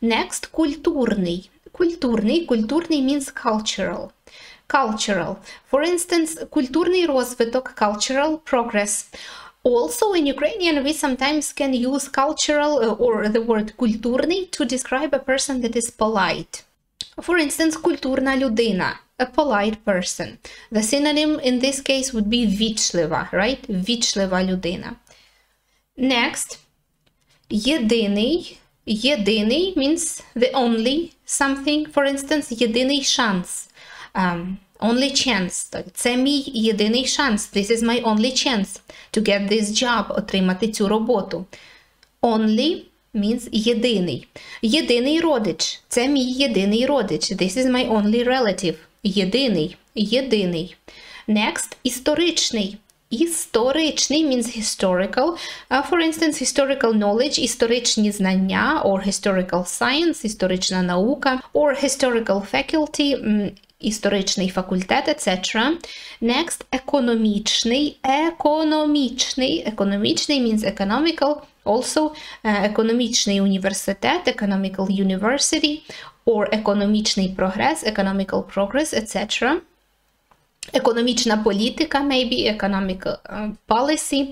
Next, культурний. Культурний, культурний means cultural. Cultural. For instance, культурний розвиток, cultural progress. Also, in Ukrainian, we sometimes can use cultural uh, or the word культурний to describe a person that is polite. For instance, культурна людина, a polite person. The synonym in this case would be вічлива, right? Вічлива людина. Next, єдиний. Єдиний means the only something. For instance, єдиний шанс. Um, only chance. Це мій єдиний шанс. This is my only chance to get this job, отримати цю роботу. Only means єдиний. Єдиний родич. Це мій єдиний родич. This is my only relative. Єдиний. Єдиний. Next, історичний. Історичний means historical. Uh, for instance, historical knowledge, історичні знання, or historical science, історична наука, or historical faculty, історичний факультет, etc. Next, економічний. Економічний. Економічний means economical. Also, економічний університет, economical university, or економічний прогрес, economical progress, etc. Економічна політика, maybe, economic policy.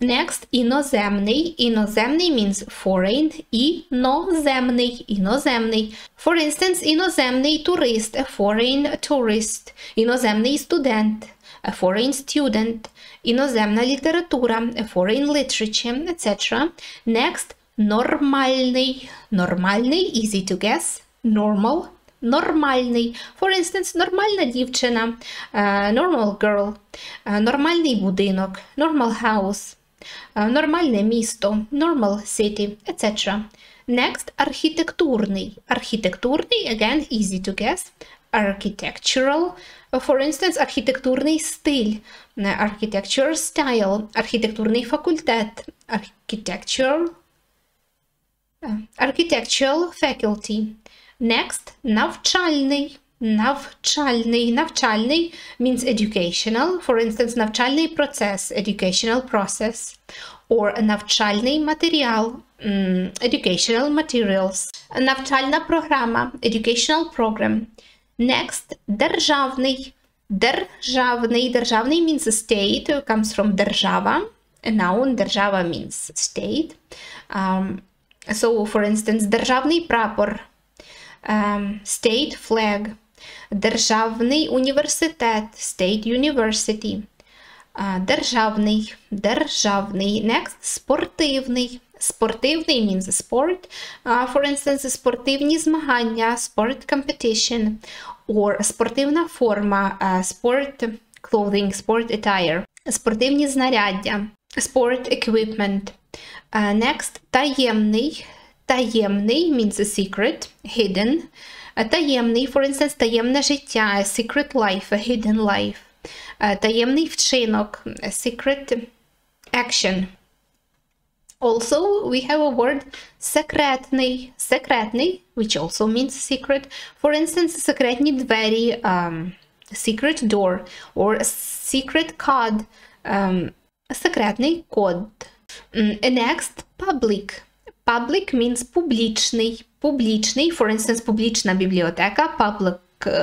Next, іноземний. Іноземний means foreign. Іноземний. Іноземний. For instance, іноземний турист, a foreign tourist. Іноземний студент, a foreign student. Іноземна література, a foreign literature, etc. Next, нормальний. Нормальний, easy to guess. Normal. Нормальний. For instance, нормальна дівчина, uh, normal girl, uh, нормальний будинок, normal house. Нормальне місто, normal city, etc. Next, архітектурний. Архітектурний, again, easy to guess. Architectural. For instance, архітектурний стиль. Architecture style. Архітектурний факультет. Architectural. Architectural faculty. Next, навчальний. Навчальний. Навчальний means educational. For instance, навчальний процес, educational process. Or навчальний матеріал, Educational materials. Навчальна програма, educational program. Next, державний. Державний. Державний means state, comes from держава. A noun, держава means state. Um, so, for instance, державний прапор. Um, state flag. Державний університет, State University. Державний, державний. Next, спортивний. Спортивний means sport. For instance, спортивні змагання, sport competition. Or спортивна форма, sport clothing, sport attire. Спортивні знаряддя, sport equipment. Next, таємний. Таємний means a secret, hidden. Таємний, for instance, таємне життя, a secret life, a hidden life. Таємний вчинок, a secret action. Also, we have a word секретний, секретний, which also means secret. For instance, секретні двері, um, secret door, or a secret code, um, секретний код. Next, public. Public means публічний. Публічний, for instance, публічна бібліотека, public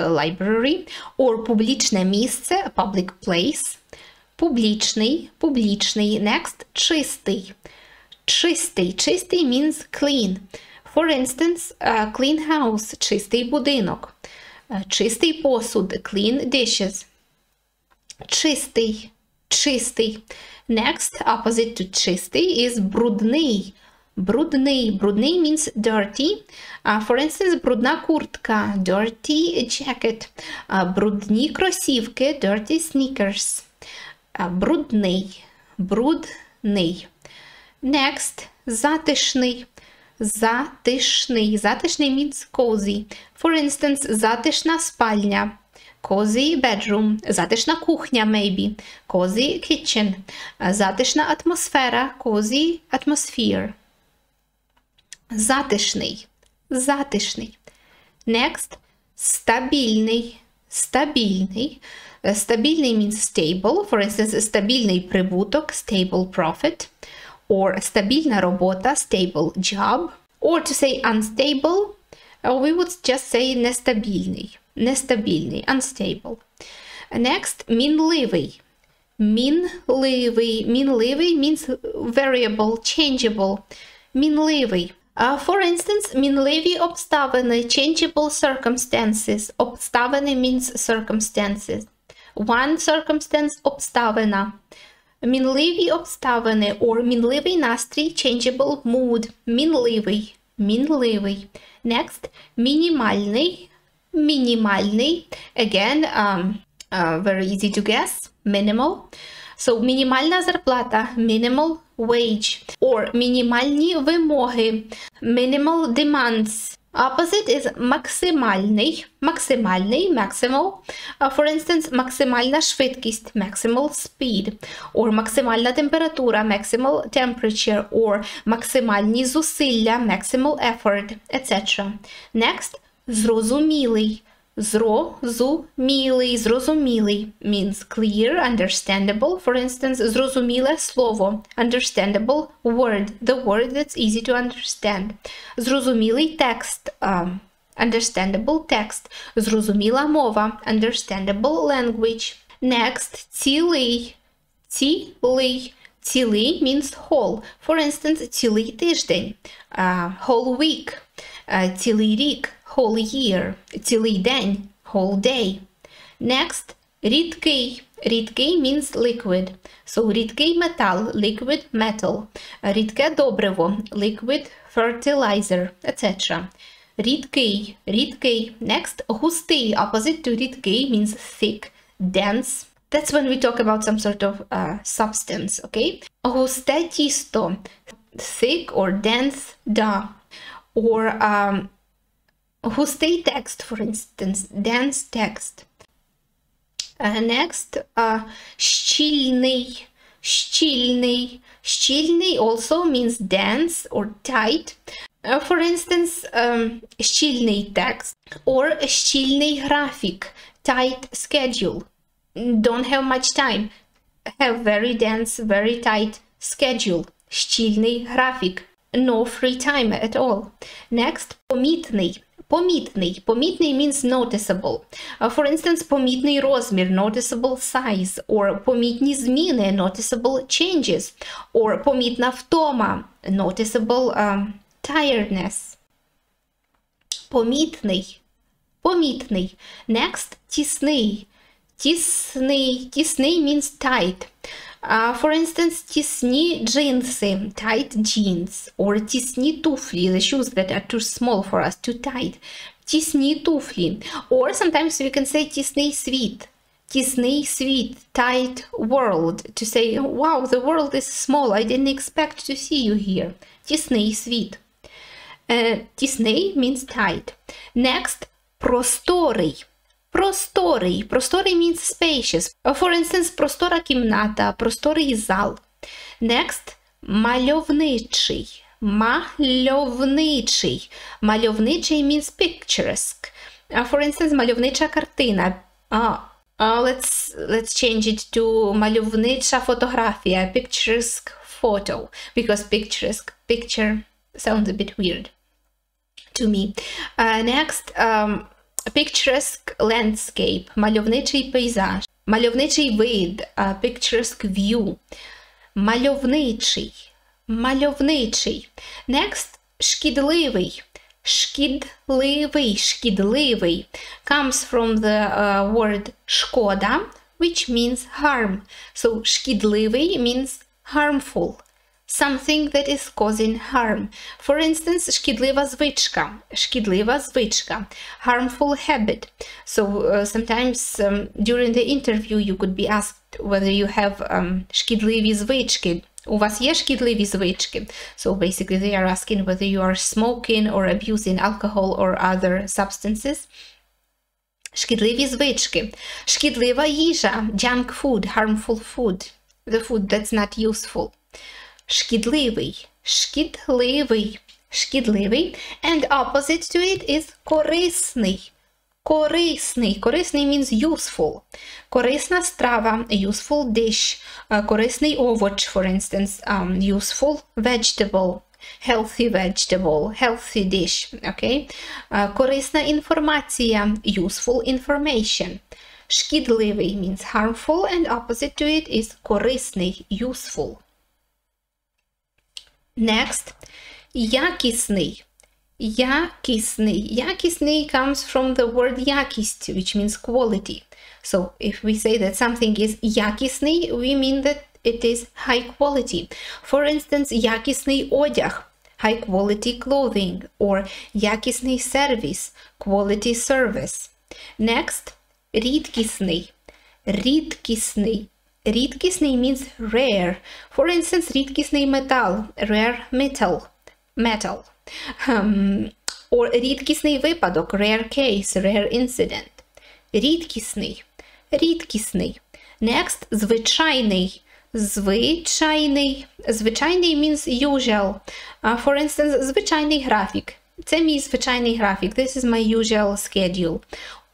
library, or публічне місце, public place. Публічний, публічний. Next, чистий. Чистий. Чистий means clean. For instance, uh, clean house, чистий будинок. Uh, чистий посуд, clean dishes. Чистий, чистий. Next, opposite to чистий is брудний. Брудний. Брудний means dirty. For instance, брудна куртка, dirty jacket. Брудні кросівки, dirty sneakers. Брудний. Брудний. Next, затишний. Затишний. Затишний means cozy. For instance, затишна спальня. Cozy bedroom. Затишна кухня, maybe. Cozy kitchen. Затишна атмосфера. Cozy atmosphere. Затишний. Затишний. Next. Стабільний. Стабільний. Стабільний means stable. For instance, стабільний прибуток, stable profit. Or стабільна робота, stable job. Or to say unstable, we would just say нестабільний. Нестабільний, unstable. Next, мінливий. Мінливий. Мінливий means variable, changeable. Мінливий. Uh, for instance, мінливі обставини, changeable circumstances. Обставини means circumstances. One circumstance обставина. Мінливі обставини or мінливий настрій, changeable mood. Мінливий. Мінливий. Next, мінімальний. Мінімальний. Again, um, uh, very easy to guess. Minimal. So, мінімальна зарплата. Minimal wage. Or мінімальні вимоги, minimal demands. Opposite is максимальний, максимальний, maximal. Uh, for instance, максимальна швидкість, maximal speed. Or максимальна температура, maximal temperature. Or максимальні зусилля, maximal effort, etc. Next, зрозумілий. Зрозумілий, зрозумілий means clear, understandable. For instance, зрозуміле слово, understandable word, the word that's easy to understand. Зрозумілий текст, um, understandable text. Зрозуміла мова, understandable language. Next, цілий, цілий. Цілий means whole. For instance, цілий тиждень, uh, whole week, uh, цілий рік whole year, цілий день, whole day. Next, рідкий. Рідкий means liquid. So рідкий метал, liquid metal. Рідке добриво, liquid fertilizer, etc. Рідкий, рідкий. Next, густий. Opposite to рідкий means thick, dense. That's when we talk about some sort of uh, substance, okay? Густе тісто, thick or dense dough. Or um, густий text, for instance, dense text. Uh, next, uh, щільний, щільний. Щільний also means dense or tight. Uh, for instance, um, щільний text or щільний графік, tight schedule. Don't have much time. Have very dense, very tight schedule. Щільний графік. No free time at all. Next, помітний. Помітний. Помітний means noticeable. Uh, for instance, помітний розмір, noticeable size, or помітні зміни, noticeable changes, or помітна втома, noticeable um, tiredness. Помітний. Помітний. Next, тісний. Тісний. Тісний means tight. Uh, for instance, тісні джинси, tight jeans, or тісні туфлі, the shoes that are too small for us, too tight. Тісні туфлі. Or sometimes we can say тісний світ. Тісний світ, tight world. To say, wow, the world is small, I didn't expect to see you here. Тісний світ. Uh, тісний means tight. Next, просторий. Просторий. Просторий means spacious. For instance, простора кімната, просторий зал. Next, мальовничий. Мальовничий. Мальовничий means picturesque. For instance, мальовнича картина. Uh, uh, let's, let's change it to мальовнича фотографія. Picturesque photo. Because picturesque picture sounds a bit weird to me. Uh, next, um, picturesque landscape, мальовничий пейзаж, мальовничий вид, picturesque view, мальовничий, мальовничий. Next, шкідливий, шкідливий, шкідливий comes from the uh, word шкода, which means harm. So шкідливий means harmful something that is causing harm. For instance, шкідлива звичка, шкідлива звичка, harmful habit. So uh, sometimes um, during the interview you could be asked whether you have um, шкідливі звички. У вас є шкідливі звички? So basically they are asking whether you are smoking or abusing alcohol or other substances. Шкідливі звички. Шкідлива їжа, junk food, harmful food. The food that's not useful. Шкідливий, шкідливий, шкідливий. And opposite to it is корисний. Корисний. Корисний means useful. Корисна страва, useful dish. Uh, корисний овоч, for instance, um, useful vegetable. Healthy vegetable, healthy dish. Okay? Uh, корисна інформація, useful information. Шкідливий means harmful, and opposite to it is корисний, useful. Next, якісний. Якісний. Якісний comes from the word якість, which means quality. So if we say that something is якісний, we mean that it is high quality. For instance, якісний одяг, high quality clothing, or якісний сервіс, quality service. Next, рідкісний. Рідкісний. Рідкісний means rare. For instance, рідкісний метал, rare metal, metal. Um, or рідкісний випадок, rare case, rare incident. Рідкісний, рідкісний. Next, звичайний. Звичайний. Звичайний means usual. Uh, for instance, звичайний графік. Це мій звичайний графік. This is my usual schedule.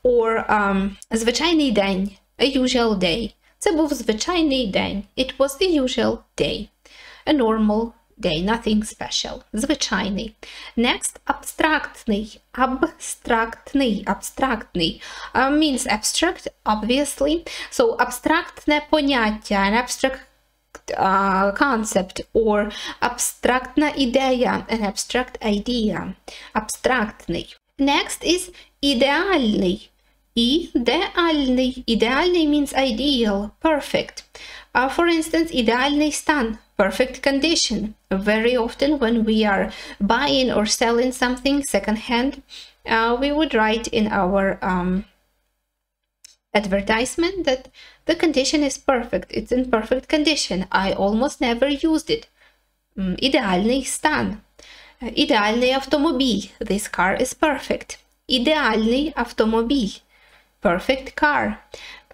Or um, звичайний день. A usual day. Це був звичайний день. It was the usual day. A normal day, nothing special. Звичайний. Next, абстрактний. Абстрактний. Абстрактний. Uh, means abstract, obviously. So, абстрактне поняття, an abstract uh, concept or абстрактна ідея, an abstract idea. Абстрактний. Next is ідеальний. Ідеальний. Ідеальний means ideal, perfect. Uh, for instance, ідеальний стан, perfect condition. Very often when we are buying or selling something secondhand, uh, we would write in our um, advertisement that the condition is perfect. It's in perfect condition. I almost never used it. Mm, Ідеальний стан. Ідеальний автомобіль. This car is perfect. Ідеальний автомобіль. Perfect car.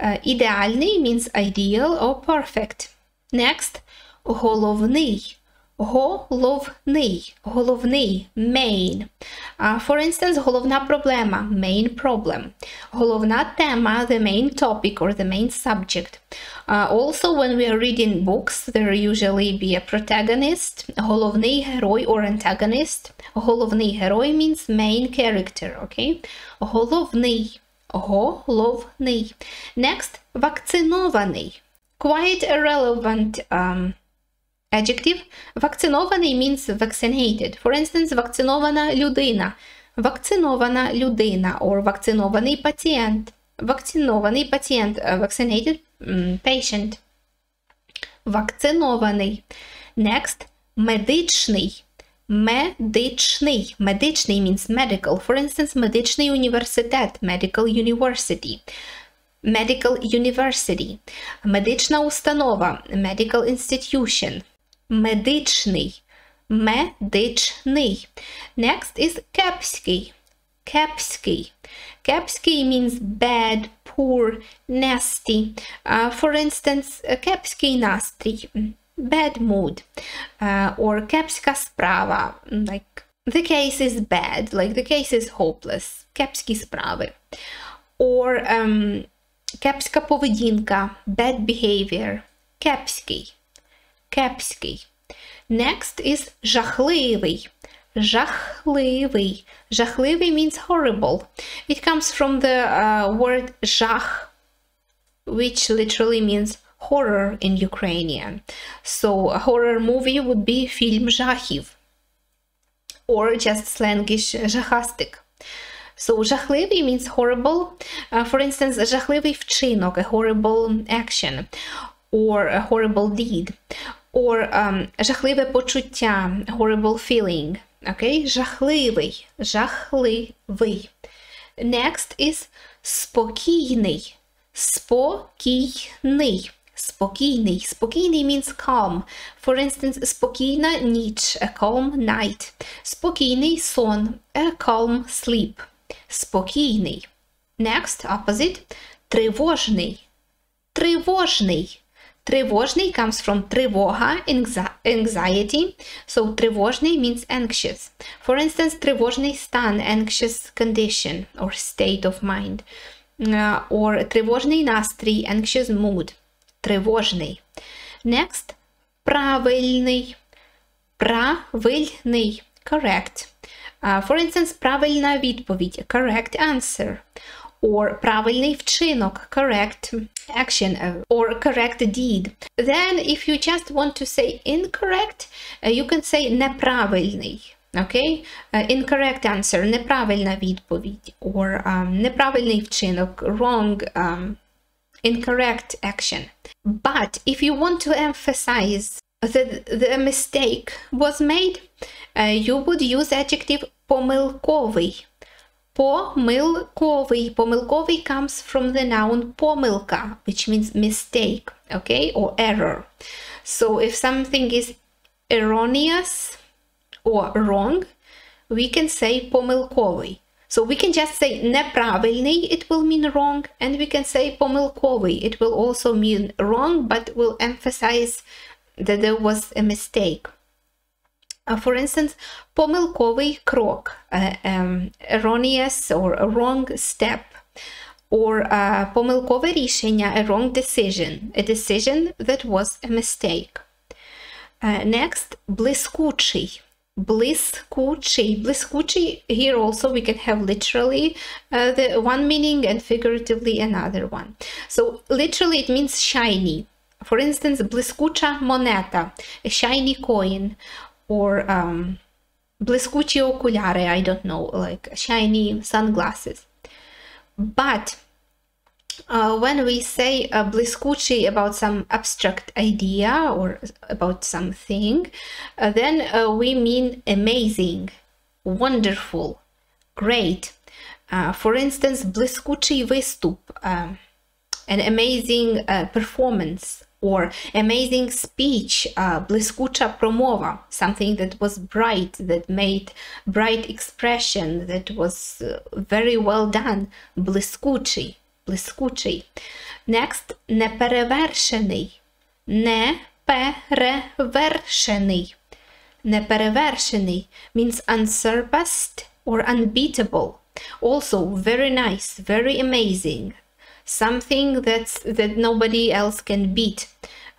Uh, ідеальний means ideal or perfect. Next. Головний. Головний. Головний. Main. Uh, for instance, головна проблема. Main problem. Головна тема. The main topic or the main subject. Uh, also, when we are reading books, there usually be a protagonist, головний герой or antagonist. Головний герой means main character, okay? Головний. Головний. Next, вакцинований. Quite a relevant um, adjective. Вакцинований means vaccinated. For instance, вакцинована людина. Вакцинована людина or вакцинований пацієнт. Вакцинований пацієнт. uh, Vaccinated patient. Вакцинований. Next, медичний. Медичний. Медичний means medical. For instance, медичний університет. Medical university. Medical university. Медична установа. Medical institution. Медичний. Медичний. Next is кепський. Кепський. Кепський means bad, poor, nasty. Uh, for instance, кепський настрій. Bad mood. Uh, or кепська справа. Like the case is bad. Like the case is hopeless. Кепські справи. Or um, кепська поведінка. Bad behavior. Кепський. Кепський. Next is жахливий. Жахливий. Жахливий means horrible. It comes from the uh, word жах, which literally means horror in Ukrainian. So a horror movie would be film жахів. Or just slangish жахастик. So жахливий means horrible. Uh, for instance, жахливий вчинок, a horrible action, or a horrible deed. Or um, жахливе почуття, horrible feeling. Okay? Жахливий, жахливий. Next is спокійний. Спокійний. Спокійний. Спокійний means calm. For instance, спокійна ніч, a calm night. Спокійний сон, a calm sleep. Спокійний. Next, opposite. Тривожний. Тривожний. Тривожний comes from тривога, anxiety. So тривожний means anxious. For instance, тривожний стан, anxious condition or state of mind. Uh, or тривожний настрій, anxious mood. Тривожний. Next, правильний. Правильний. Correct. Uh, for instance, правильна відповідь, correct answer. Or правильний вчинок, correct action, uh, or correct deed. Then, if you just want to say incorrect, uh, you can say неправильний. Okay? Uh, incorrect answer, неправильна відповідь, or um, неправильний вчинок, wrong, um, incorrect action. But if you want to emphasize that the mistake was made, uh, you would use adjective помилковий. Помилковий. Помилковий comes from the noun помилка, which means mistake, okay, or error. So if something is erroneous or wrong, we can say помилковий. So we can just say неправильний, it will mean wrong, and we can say помилковий, it will also mean wrong, but will emphasize that there was a mistake. Uh, for instance, помилковий крок, uh, um, erroneous or a wrong step, or uh, помилкове рішення, a wrong decision, a decision that was a mistake. Uh, next, блискучий. Блискучий. Блискучий, here also we can have literally uh, the one meaning and figuratively another one. So literally it means shiny. For instance, блискуча монета, a shiny coin, or um, блискучі окуляри, I don't know, like shiny sunglasses. But uh, when we say uh, блискучий about some abstract idea or about something, uh, then uh, we mean amazing, wonderful, great. Uh, for instance, блискучий виступ, um, an amazing uh, performance or amazing speech, uh, блискуча промова, something that was bright, that made bright expression, that was uh, very well done, блискучий, блискучий. Next, неперевершений, неперевершений. Неперевершений means unsurpassed or unbeatable. Also very nice, very amazing. Something that's, that nobody else can beat.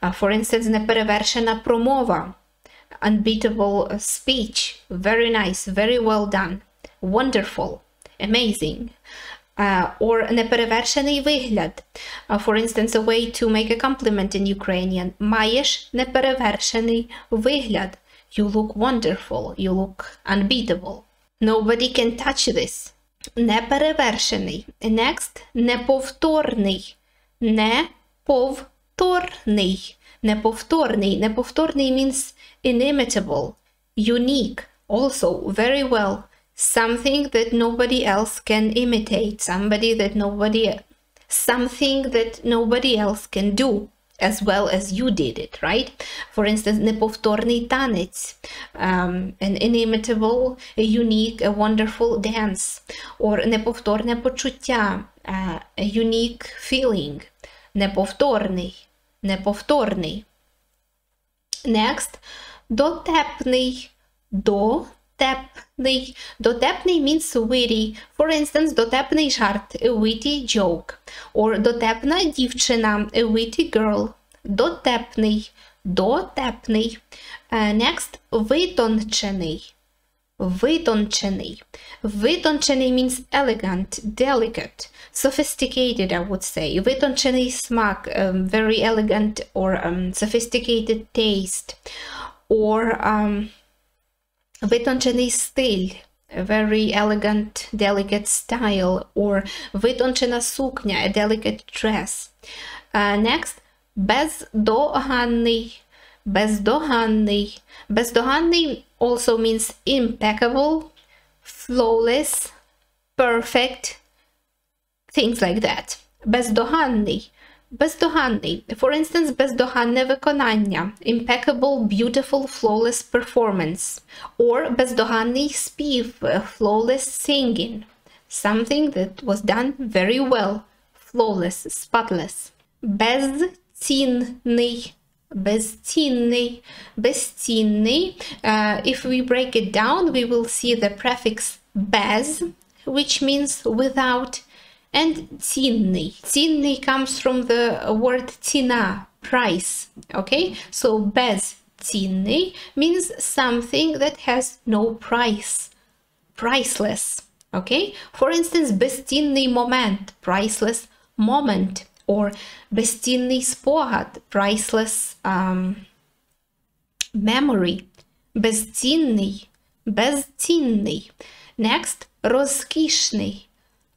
Uh, for instance, неперевершена промова. Unbeatable speech. Very nice, very well done. Wonderful, amazing. Uh, or неперевершений вигляд. Uh, for instance, a way to make a compliment in Ukrainian. Маєш неперевершений вигляд. You look wonderful. You look unbeatable. Nobody can touch this. Неперевершений. Next, неповторний. Неповторний. Неповторний. Неповторний means inimitable, unique, also very well. Something that nobody else can imitate, somebody that nobody something that nobody else can do as well as you did it, right? For instance, неповторний танець, um, an inimitable, a unique, a wonderful dance, or неповторне почуття, uh, a unique feeling, неповторний, неповторний. Next, дотепний, дотепний. Дотепний means witty. For instance, дотепний жарт, a witty joke. Or дотепна дівчина, a witty girl. Дотепний, дотепний. Uh, next, витончений. Витончений. Витончений means elegant, delicate, sophisticated, I would say. Витончений смак, um, very elegant or um, sophisticated taste. Or um, витончений стиль, a very elegant, delicate style. Or витончена сукня, a delicate dress. Uh, next, бездоганний. Бездоганний. Бездоганний also means impeccable, flawless, perfect, things like that. Бездоганний. Bezdohanny. For instance, Bezdohanne wykonania. Impeccable, beautiful, flawless performance. Or Bezdohanny śpiew, flawless singing. Something that was done very well. Flawless, spotless. Bezcinny. Bezcinny. Bezcinny. Uh, if we break it down, we will see the prefix bez, which means without and цінний. Цінний comes from the word ціна, price. Okay? So безцінний means something that has no price. Priceless. Okay? For instance, безцінний момент, priceless moment. Or безцінний спогад, priceless um, memory. Безцінний, безцінний. Next, розкішний.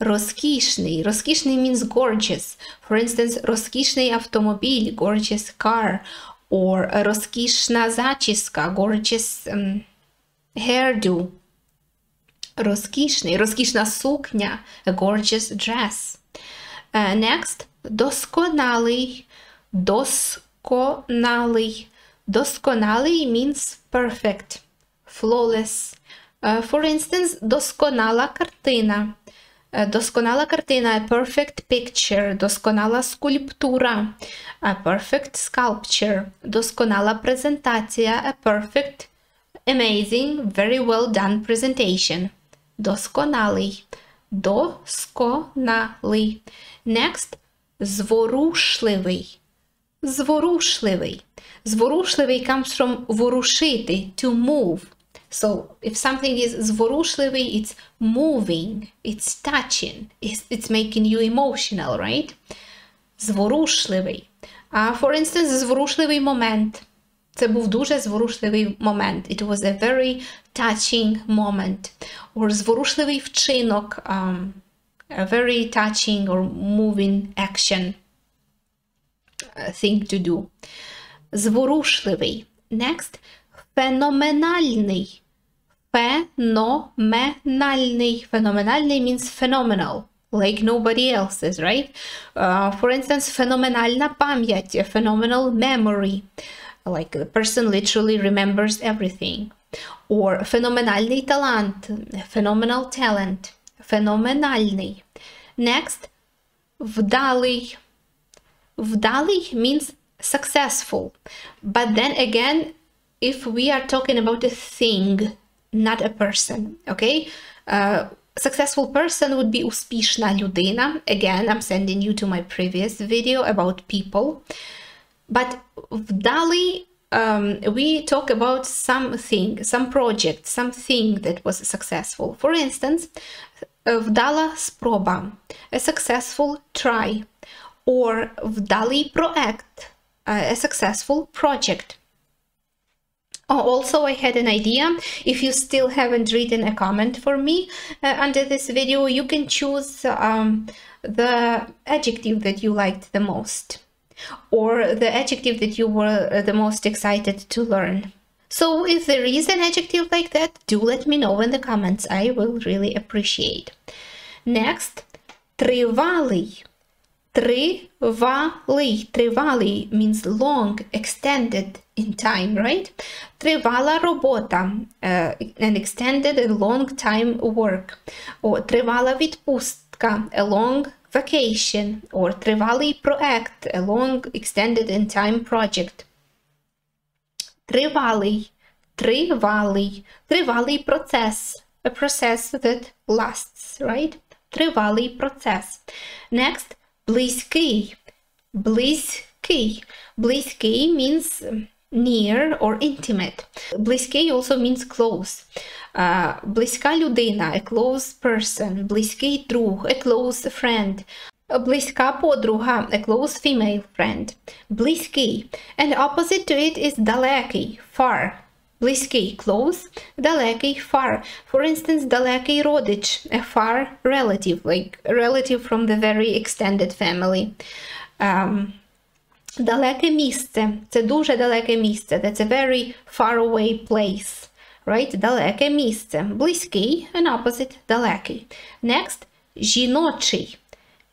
Розкішний. Розкішний means gorgeous. For instance, розкішний автомобіль, gorgeous car. Or розкішна зачіска, gorgeous um, hairdo. Розкішний, розкішна сукня, a gorgeous dress. Uh, next, досконалий, досконалий. Досконалий means perfect, flawless. Uh, for instance, досконала картина. Uh, досконала картина, a perfect picture. Досконала скульптура, a perfect sculpture. Досконала презентація, a perfect, amazing, very well done presentation. Досконалий. Досконалий. Next, зворушливий. Зворушливий. Зворушливий comes from ворушити, to move. So if something is зворушливий, it's moving, it's touching, it's, it's making you emotional, right? Зворушливий. Uh, for instance, зворушливий момент. Це був дуже зворушливий момент. It was a very touching moment. Or зворушливий вчинок. Um, a very touching or moving action thing to do. Зворушливий. Next. Феноменальний. Феноменальний. Феноменальний means phenomenal. Like nobody else's, right? Uh, for instance, феноменальна пам'ять, a phenomenal memory. Like the person literally remembers everything. Or феноменальний талант, phenomenal talent. Феноменальний. Next, вдалий. Вдалий means successful. But then again, if we are talking about a thing, not a person, okay? Uh, successful person would be успішна людина. Again, I'm sending you to my previous video about people. But вдалий, um, we talk about something, some project, something that was successful. For instance, вдала спроба, a successful try, or вдалий проект, a successful project. Oh, also, I had an idea. If you still haven't written a comment for me uh, under this video, you can choose um, the adjective that you liked the most or the adjective that you were the most excited to learn. So if there is an adjective like that, do let me know in the comments. I will really appreciate. Next, тривалий. Тривалий. Тривалий means long, extended in time, right? Тривала робота, uh, an extended and long time work. Or тривала відпустка, a long vacation. Or тривалий проект, a long, extended in time project. Тривалий. Тривалий. Тривалий процес. A process that lasts, right? Тривалий процес. Next, близький. Близький. Близький means near or intimate. Близький also means close. Uh, близька людина, a close person. Близький друг, a close friend. Близька подруга, a close female friend. Близький. And opposite to it is далекий, far. Близький, close, далекий, far. For instance, далекий родич, a far relative, like a relative from the very extended family. Um, далеке місце, це дуже далеке місце. That's a very far away place. Right? Далеке місце. Близький, an opposite, далекий. Next, жіночий.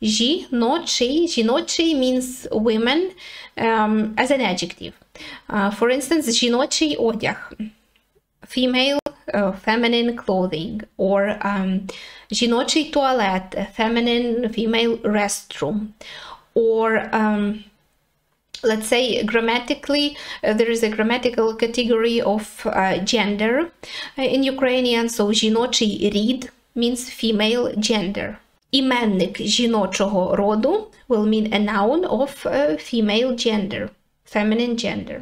Жіночий. Жіночий means women um, as an adjective. Uh, for instance, жіночий одяг. Female, uh, feminine clothing. Or um, жіночий туалет. Feminine, female restroom. Or um, let's say grammatically uh, there is a grammatical category of uh, gender uh, in Ukrainian so жіночий рід means female gender іменник жіночого роду will mean a noun of female gender feminine gender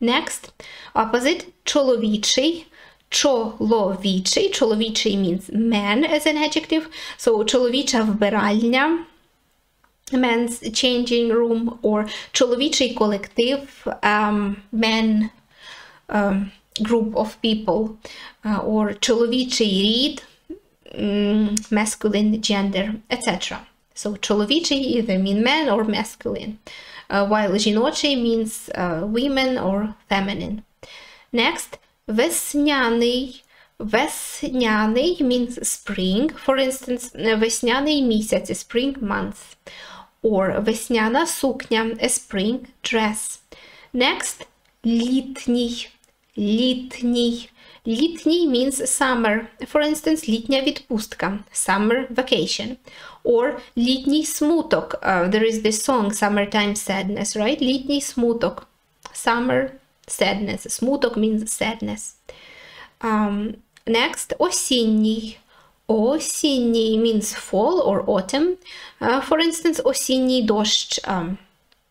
next opposite чоловічий чоловічий чоловічий means man as an adjective so чоловіча вбиральня men's changing room or чоловічий колектив, um, men um, group of people, uh, or чоловічий рід, um, masculine gender, etc. So чоловічий either mean men or masculine, uh, while жіночий means uh, women or feminine. Next, весняний, Весняний means spring. For instance, весняний місяць, a spring month. Or весняна сукня, a spring dress. Next, літній. Літній. Літній means summer. For instance, літня відпустка, summer vacation. Or літній смуток. Uh, there is this song, Summertime Sadness, right? Літній смуток. Summer sadness. Смуток means sadness. Um, next, осінній. Осінній means fall or autumn. Uh, for instance, осінній дощ, um,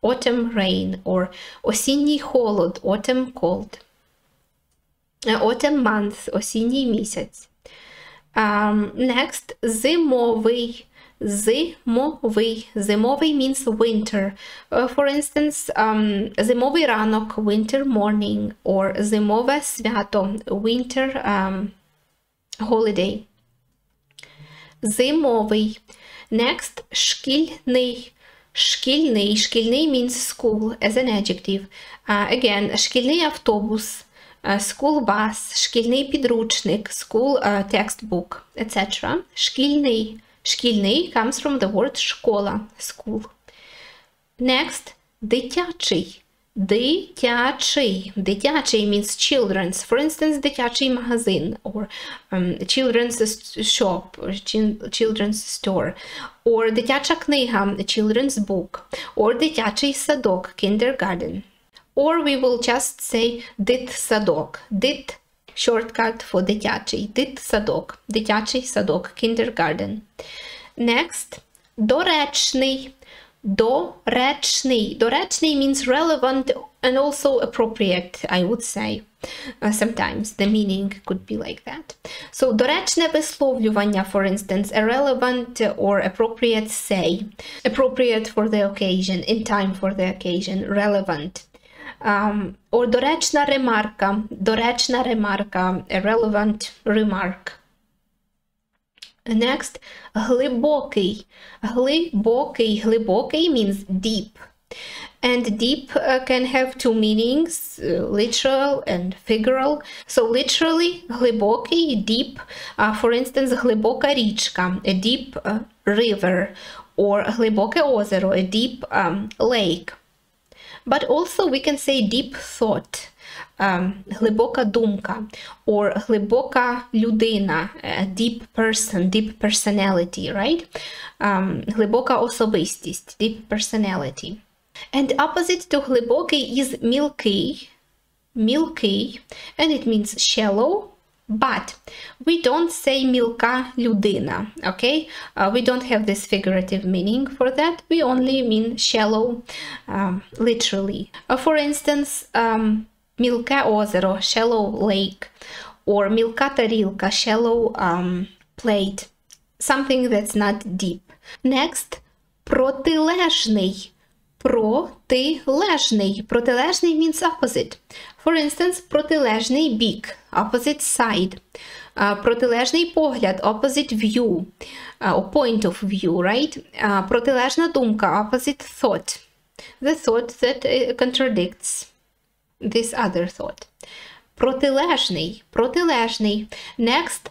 autumn rain, or осінній холод, autumn cold. Uh, autumn month, осінній місяць. Um, next, зимовий. Зимовий. Зимовий means winter. Uh, for instance, um, зимовий ранок, winter morning, or зимове свято, winter um, holiday. Зимовий. Next, шкільний. Шкільний. Шкільний means school as an adjective. Uh, again, шкільний автобус. Uh, school bus, шкільний підручник, school uh, textbook, etc. Шкільний. Шкільний comes from the word школа, school. Next, дитячий. Дитячий. Дитячий means children's. For instance, дитячий магазин or um, children's shop or children's store. Or дитяча книга, children's book. Or дитячий садок, kindergarten. Or we will just say дитсадок. Дит shortcut for дитячий. Дитсадок. Дитячий садок, kindergarten. Next, доречний. Доречний. Доречний means relevant and also appropriate, I would say. Uh, sometimes the meaning could be like that. So, доречне висловлювання, for instance, a relevant or appropriate say. Appropriate for the occasion, in time for the occasion, relevant. Um, or доречна ремарка. Доречна ремарка, a relevant remark. Next, глибокий. Глибокий. Глибокий means deep. And deep uh, can have two meanings, uh, literal and figural. So literally, глибокий, deep. Uh, for instance, глибока річка, a deep uh, river. Or глибоке озеро, a deep um, lake. But also we can say deep thought. Um, глибока думка or глибока людина, a deep person, deep personality, right? Um, глибока особистість, deep personality. And opposite to глибокий is мілкий, мілкий, and it means shallow, but we don't say мілка людина, okay? Uh, we don't have this figurative meaning for that. We only mean shallow, um, literally. Uh, for instance, um, мілке озеро, shallow lake, or мілка тарілка, shallow um, plate, something that's not deep. Next, протилежний. Протилежний. Протилежний means opposite. For instance, протилежний бік, opposite side. Uh, протилежний погляд, opposite view, uh, or point of view, right? Uh, протилежна думка, opposite thought. The thought that contradicts this other thought. Протилежний, протилежний. Next,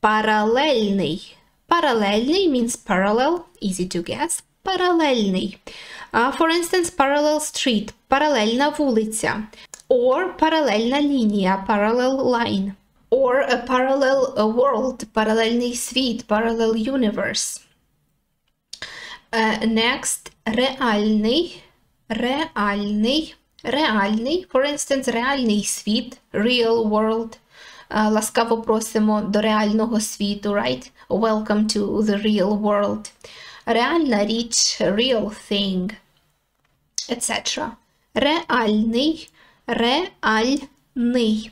паралельний. Паралельний means parallel, easy to guess. Паралельний. Uh, for instance, parallel street, паралельна вулиця. Or паралельна лінія, parallel line. Or a parallel world, паралельний світ, parallel universe. Uh, next, реальний, реальний, Реальний. For instance, реальний світ, real world. Ласкаво просимо до реального світу, right? Welcome to the real world. Реальна річ, real thing, etc. Реальний, реальний.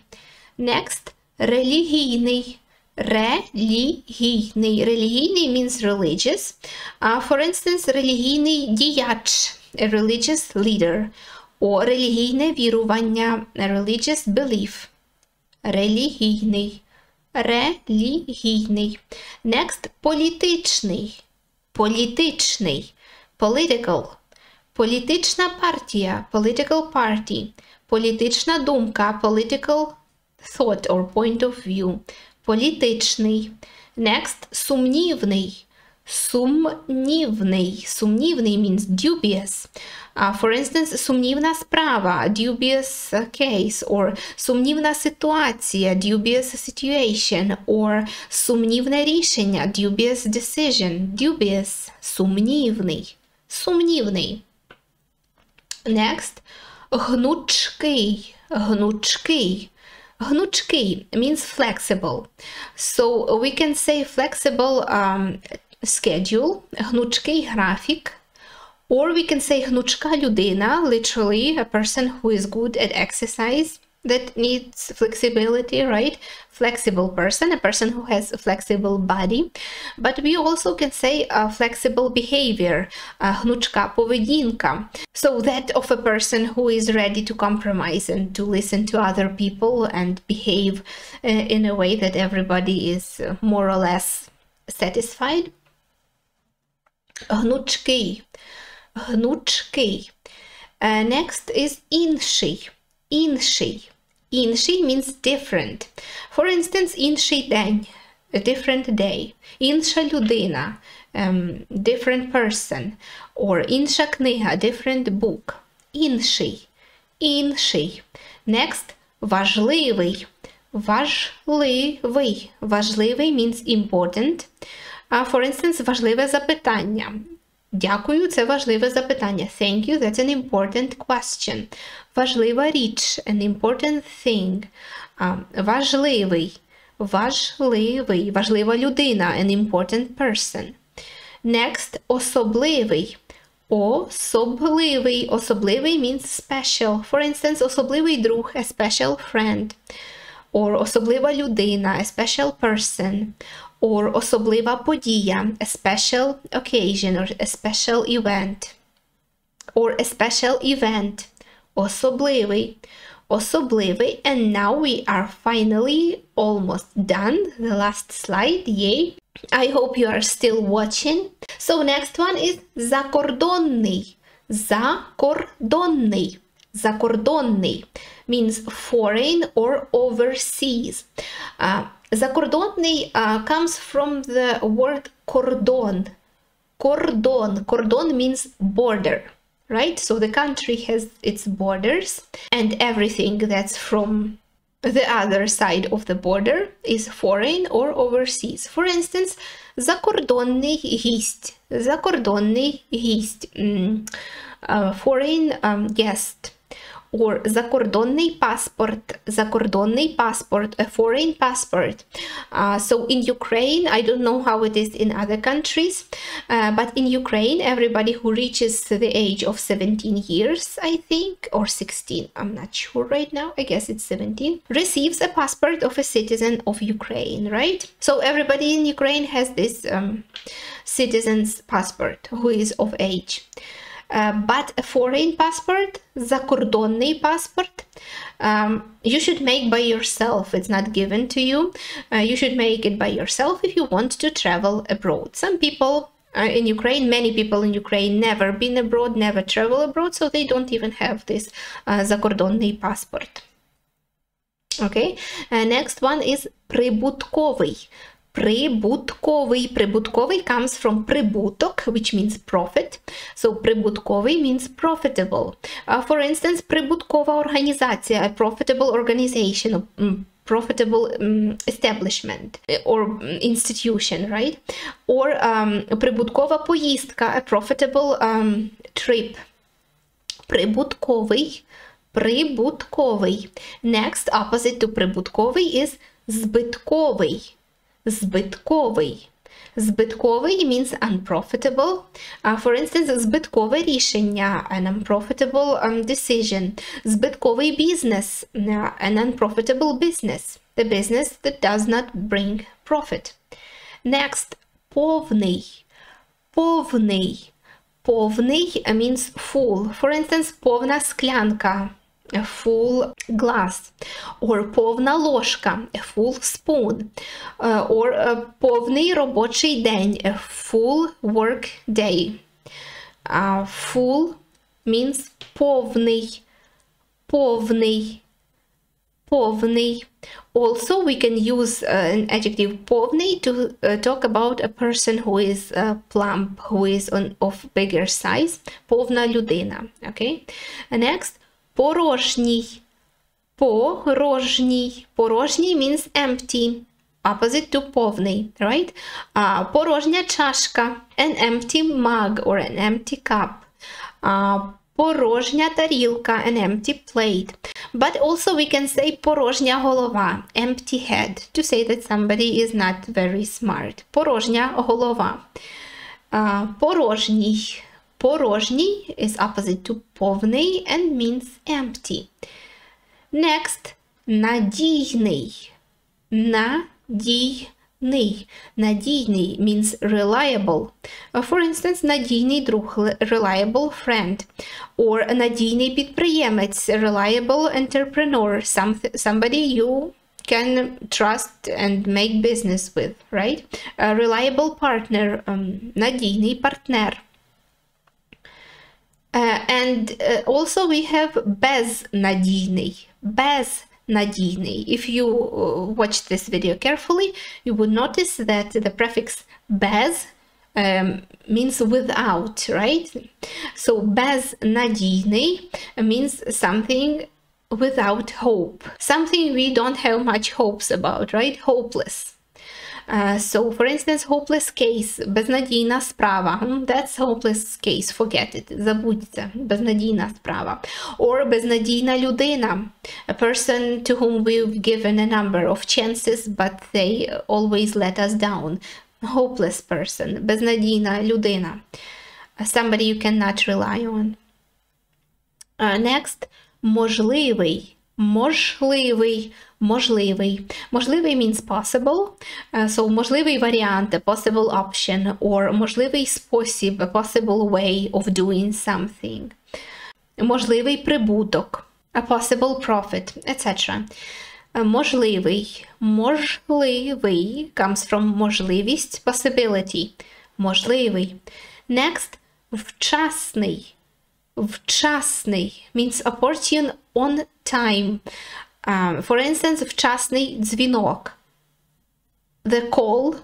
Next, релігійний. Релігійний. Релігійний means religious. Uh, for instance, релігійний діяч, a religious leader. О релігійне вірування, religious belief. Релігійний. Релігійний. Next, політичний. Політичний. Political. Політична партія. Political party. Політична думка. Political thought or point of view. політичний. Next, сумнівний. Сумнівний. Сумнівний means dubious. Uh, for instance, сумнівна справа, dubious case, or сумнівна ситуація, dubious situation, or сумнівне рішення, dubious decision, dubious, сумнівний, сумнівний. Next, гнучкий, гнучкий. Гнучкий means flexible. So we can say flexible um, schedule, гнучкий графік. Or we can say гнучка людина, literally a person who is good at exercise that needs flexibility, right? Flexible person, a person who has a flexible body. But we also can say a flexible behavior, a гнучка поведінка. So that of a person who is ready to compromise and to listen to other people and behave uh, in a way that everybody is uh, more or less satisfied. Гнучкий. Гнучкий. Uh, next is інший. Інший. Інший means different. For instance, інший день. A different day. Інша людина. Um, different person. Or інша книга. Different book. Інший. Інший. Next. Важливий. Важливий. Важливий means important. Uh, for instance, важливе запитання. Дякую, це важливе запитання. Thank you, that's an important question. Важлива річ, an important thing. Uh, важливий, важливий, важлива людина, an important person. Next, особливий. Особливий. Особливий means special. For instance, особливий друг, a special friend. Or особлива людина, a special person or особлива подія, a special occasion or a special event. Or a special event, особливий, особливий. And now we are finally almost done. The last slide, yay. I hope you are still watching. So next one is закордонний. Закордонний. Закордонний means foreign or overseas. Uh, Закордонний uh, comes from the word кордон. Кордон. Кордон means border, right? So the country has its borders and everything that's from the other side of the border is foreign or overseas. For instance, закордонний гість. Закордонний гість. Mm, uh, foreign um, guest or закордонний паспорт, закордонний паспорт, a foreign passport. Uh, so in Ukraine, I don't know how it is in other countries, uh, but in Ukraine, everybody who reaches the age of 17 years, I think, or 16, I'm not sure right now, I guess it's 17, receives a passport of a citizen of Ukraine, right? So everybody in Ukraine has this um, citizen's passport who is of age. Uh, but a foreign passport, закордонний passport, um, you should make by yourself. It's not given to you. Uh, you should make it by yourself if you want to travel abroad. Some people uh, in Ukraine, many people in Ukraine never been abroad, never travel abroad, so they don't even have this uh, закордонний passport. Okay, next one is прибутковий. Прибутковий. Прибутковий comes from прибуток, which means profit. So прибутковий means profitable. Uh, for instance, прибуткова організація, a profitable organization, profitable um, establishment or institution, right? Or um, прибуткова поїздка, a profitable um, trip. Прибутковий. Прибутковий. Next, opposite to прибутковий is збитковий. збитковий. Збитковий means unprofitable. Uh, for instance, збиткове рішення, an unprofitable um, decision. Збитковий бізнес, uh, an unprofitable business. The business that does not bring profit. Next, повний. Повний. Повний means full. For instance, повна склянка. A full glass, or повна ложка, a full spoon, uh, or a повний робочий день, a full work day. Uh, full means повний, повний, повний. Also, we can use uh, an adjective повний to uh, talk about a person who is uh, plump, who is on, of bigger size. Повна людина. Okay? Next, порожній. Порожній. Порожній means empty. Opposite to повний, right? Uh, порожня чашка. An empty mug or an empty cup. Uh, порожня тарілка, an empty plate. But also we can say порожня голова, empty head, to say that somebody is not very smart. Порожня голова. Uh, порожній. Порожній is opposite to повний and means empty. Next, надійний. Надійний. Надійний means reliable. For instance, надійний друг reliable friend. Or надійний підприємець reliable entrepreneur. somebody you can trust and make business with, right? A reliable partner, um, надійний партнер. Uh, and uh, also we have безнадійний. Безнадійний. If you uh, watch this video carefully, you would notice that the prefix bez um, means without, right? So безнадійний means something without hope, something we don't have much hopes about, right? Hopeless. Uh, so, for instance, hopeless case, безнадійна справа. That's hopeless case, forget it, забудьте, безнадійна справа. Or безнадійна людина, a person to whom we've given a number of chances, but they always let us down. Hopeless person, безнадійна людина. Somebody you cannot rely on. Uh, next, можливий, Можливий, можливий. Можливий means possible. Uh, so можливий варіант, possible option, or можливий спосіб, possible way of doing something. Можливий прибуток, a possible profit, etc. Uh, можливий, можливий comes from можливість, possibility. Можливий. Next, вчасний. Вчасний means opportune on time. Um, for instance, вчасний дзвінок. The call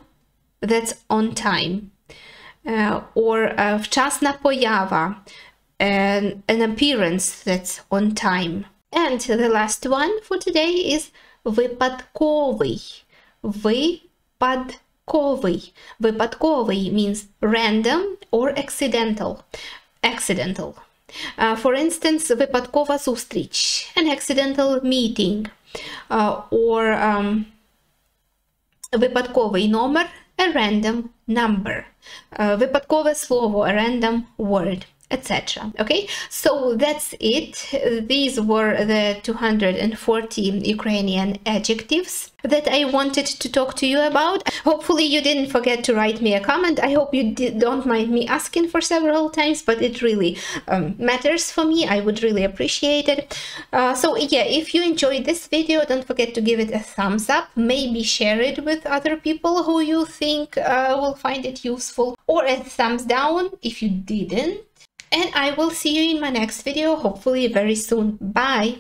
that's on time. Uh, or uh, вчасна поява. An, an appearance that's on time. And the last one for today is випадковий. Випадковий. Випадковий means random or accidental. Accidental. Uh, for instance, випадкова зустріч, an accidental meeting, uh, or um, випадковий номер, a random number, uh, випадкове слово, a random word etc. Okay, so that's it. These were the 240 Ukrainian adjectives that I wanted to talk to you about. Hopefully you didn't forget to write me a comment. I hope you don't mind me asking for several times, but it really um, matters for me. I would really appreciate it. Uh, so yeah, if you enjoyed this video, don't forget to give it a thumbs up. Maybe share it with other people who you think uh, will find it useful or a thumbs down if you didn't and I will see you in my next video, hopefully very soon. Bye!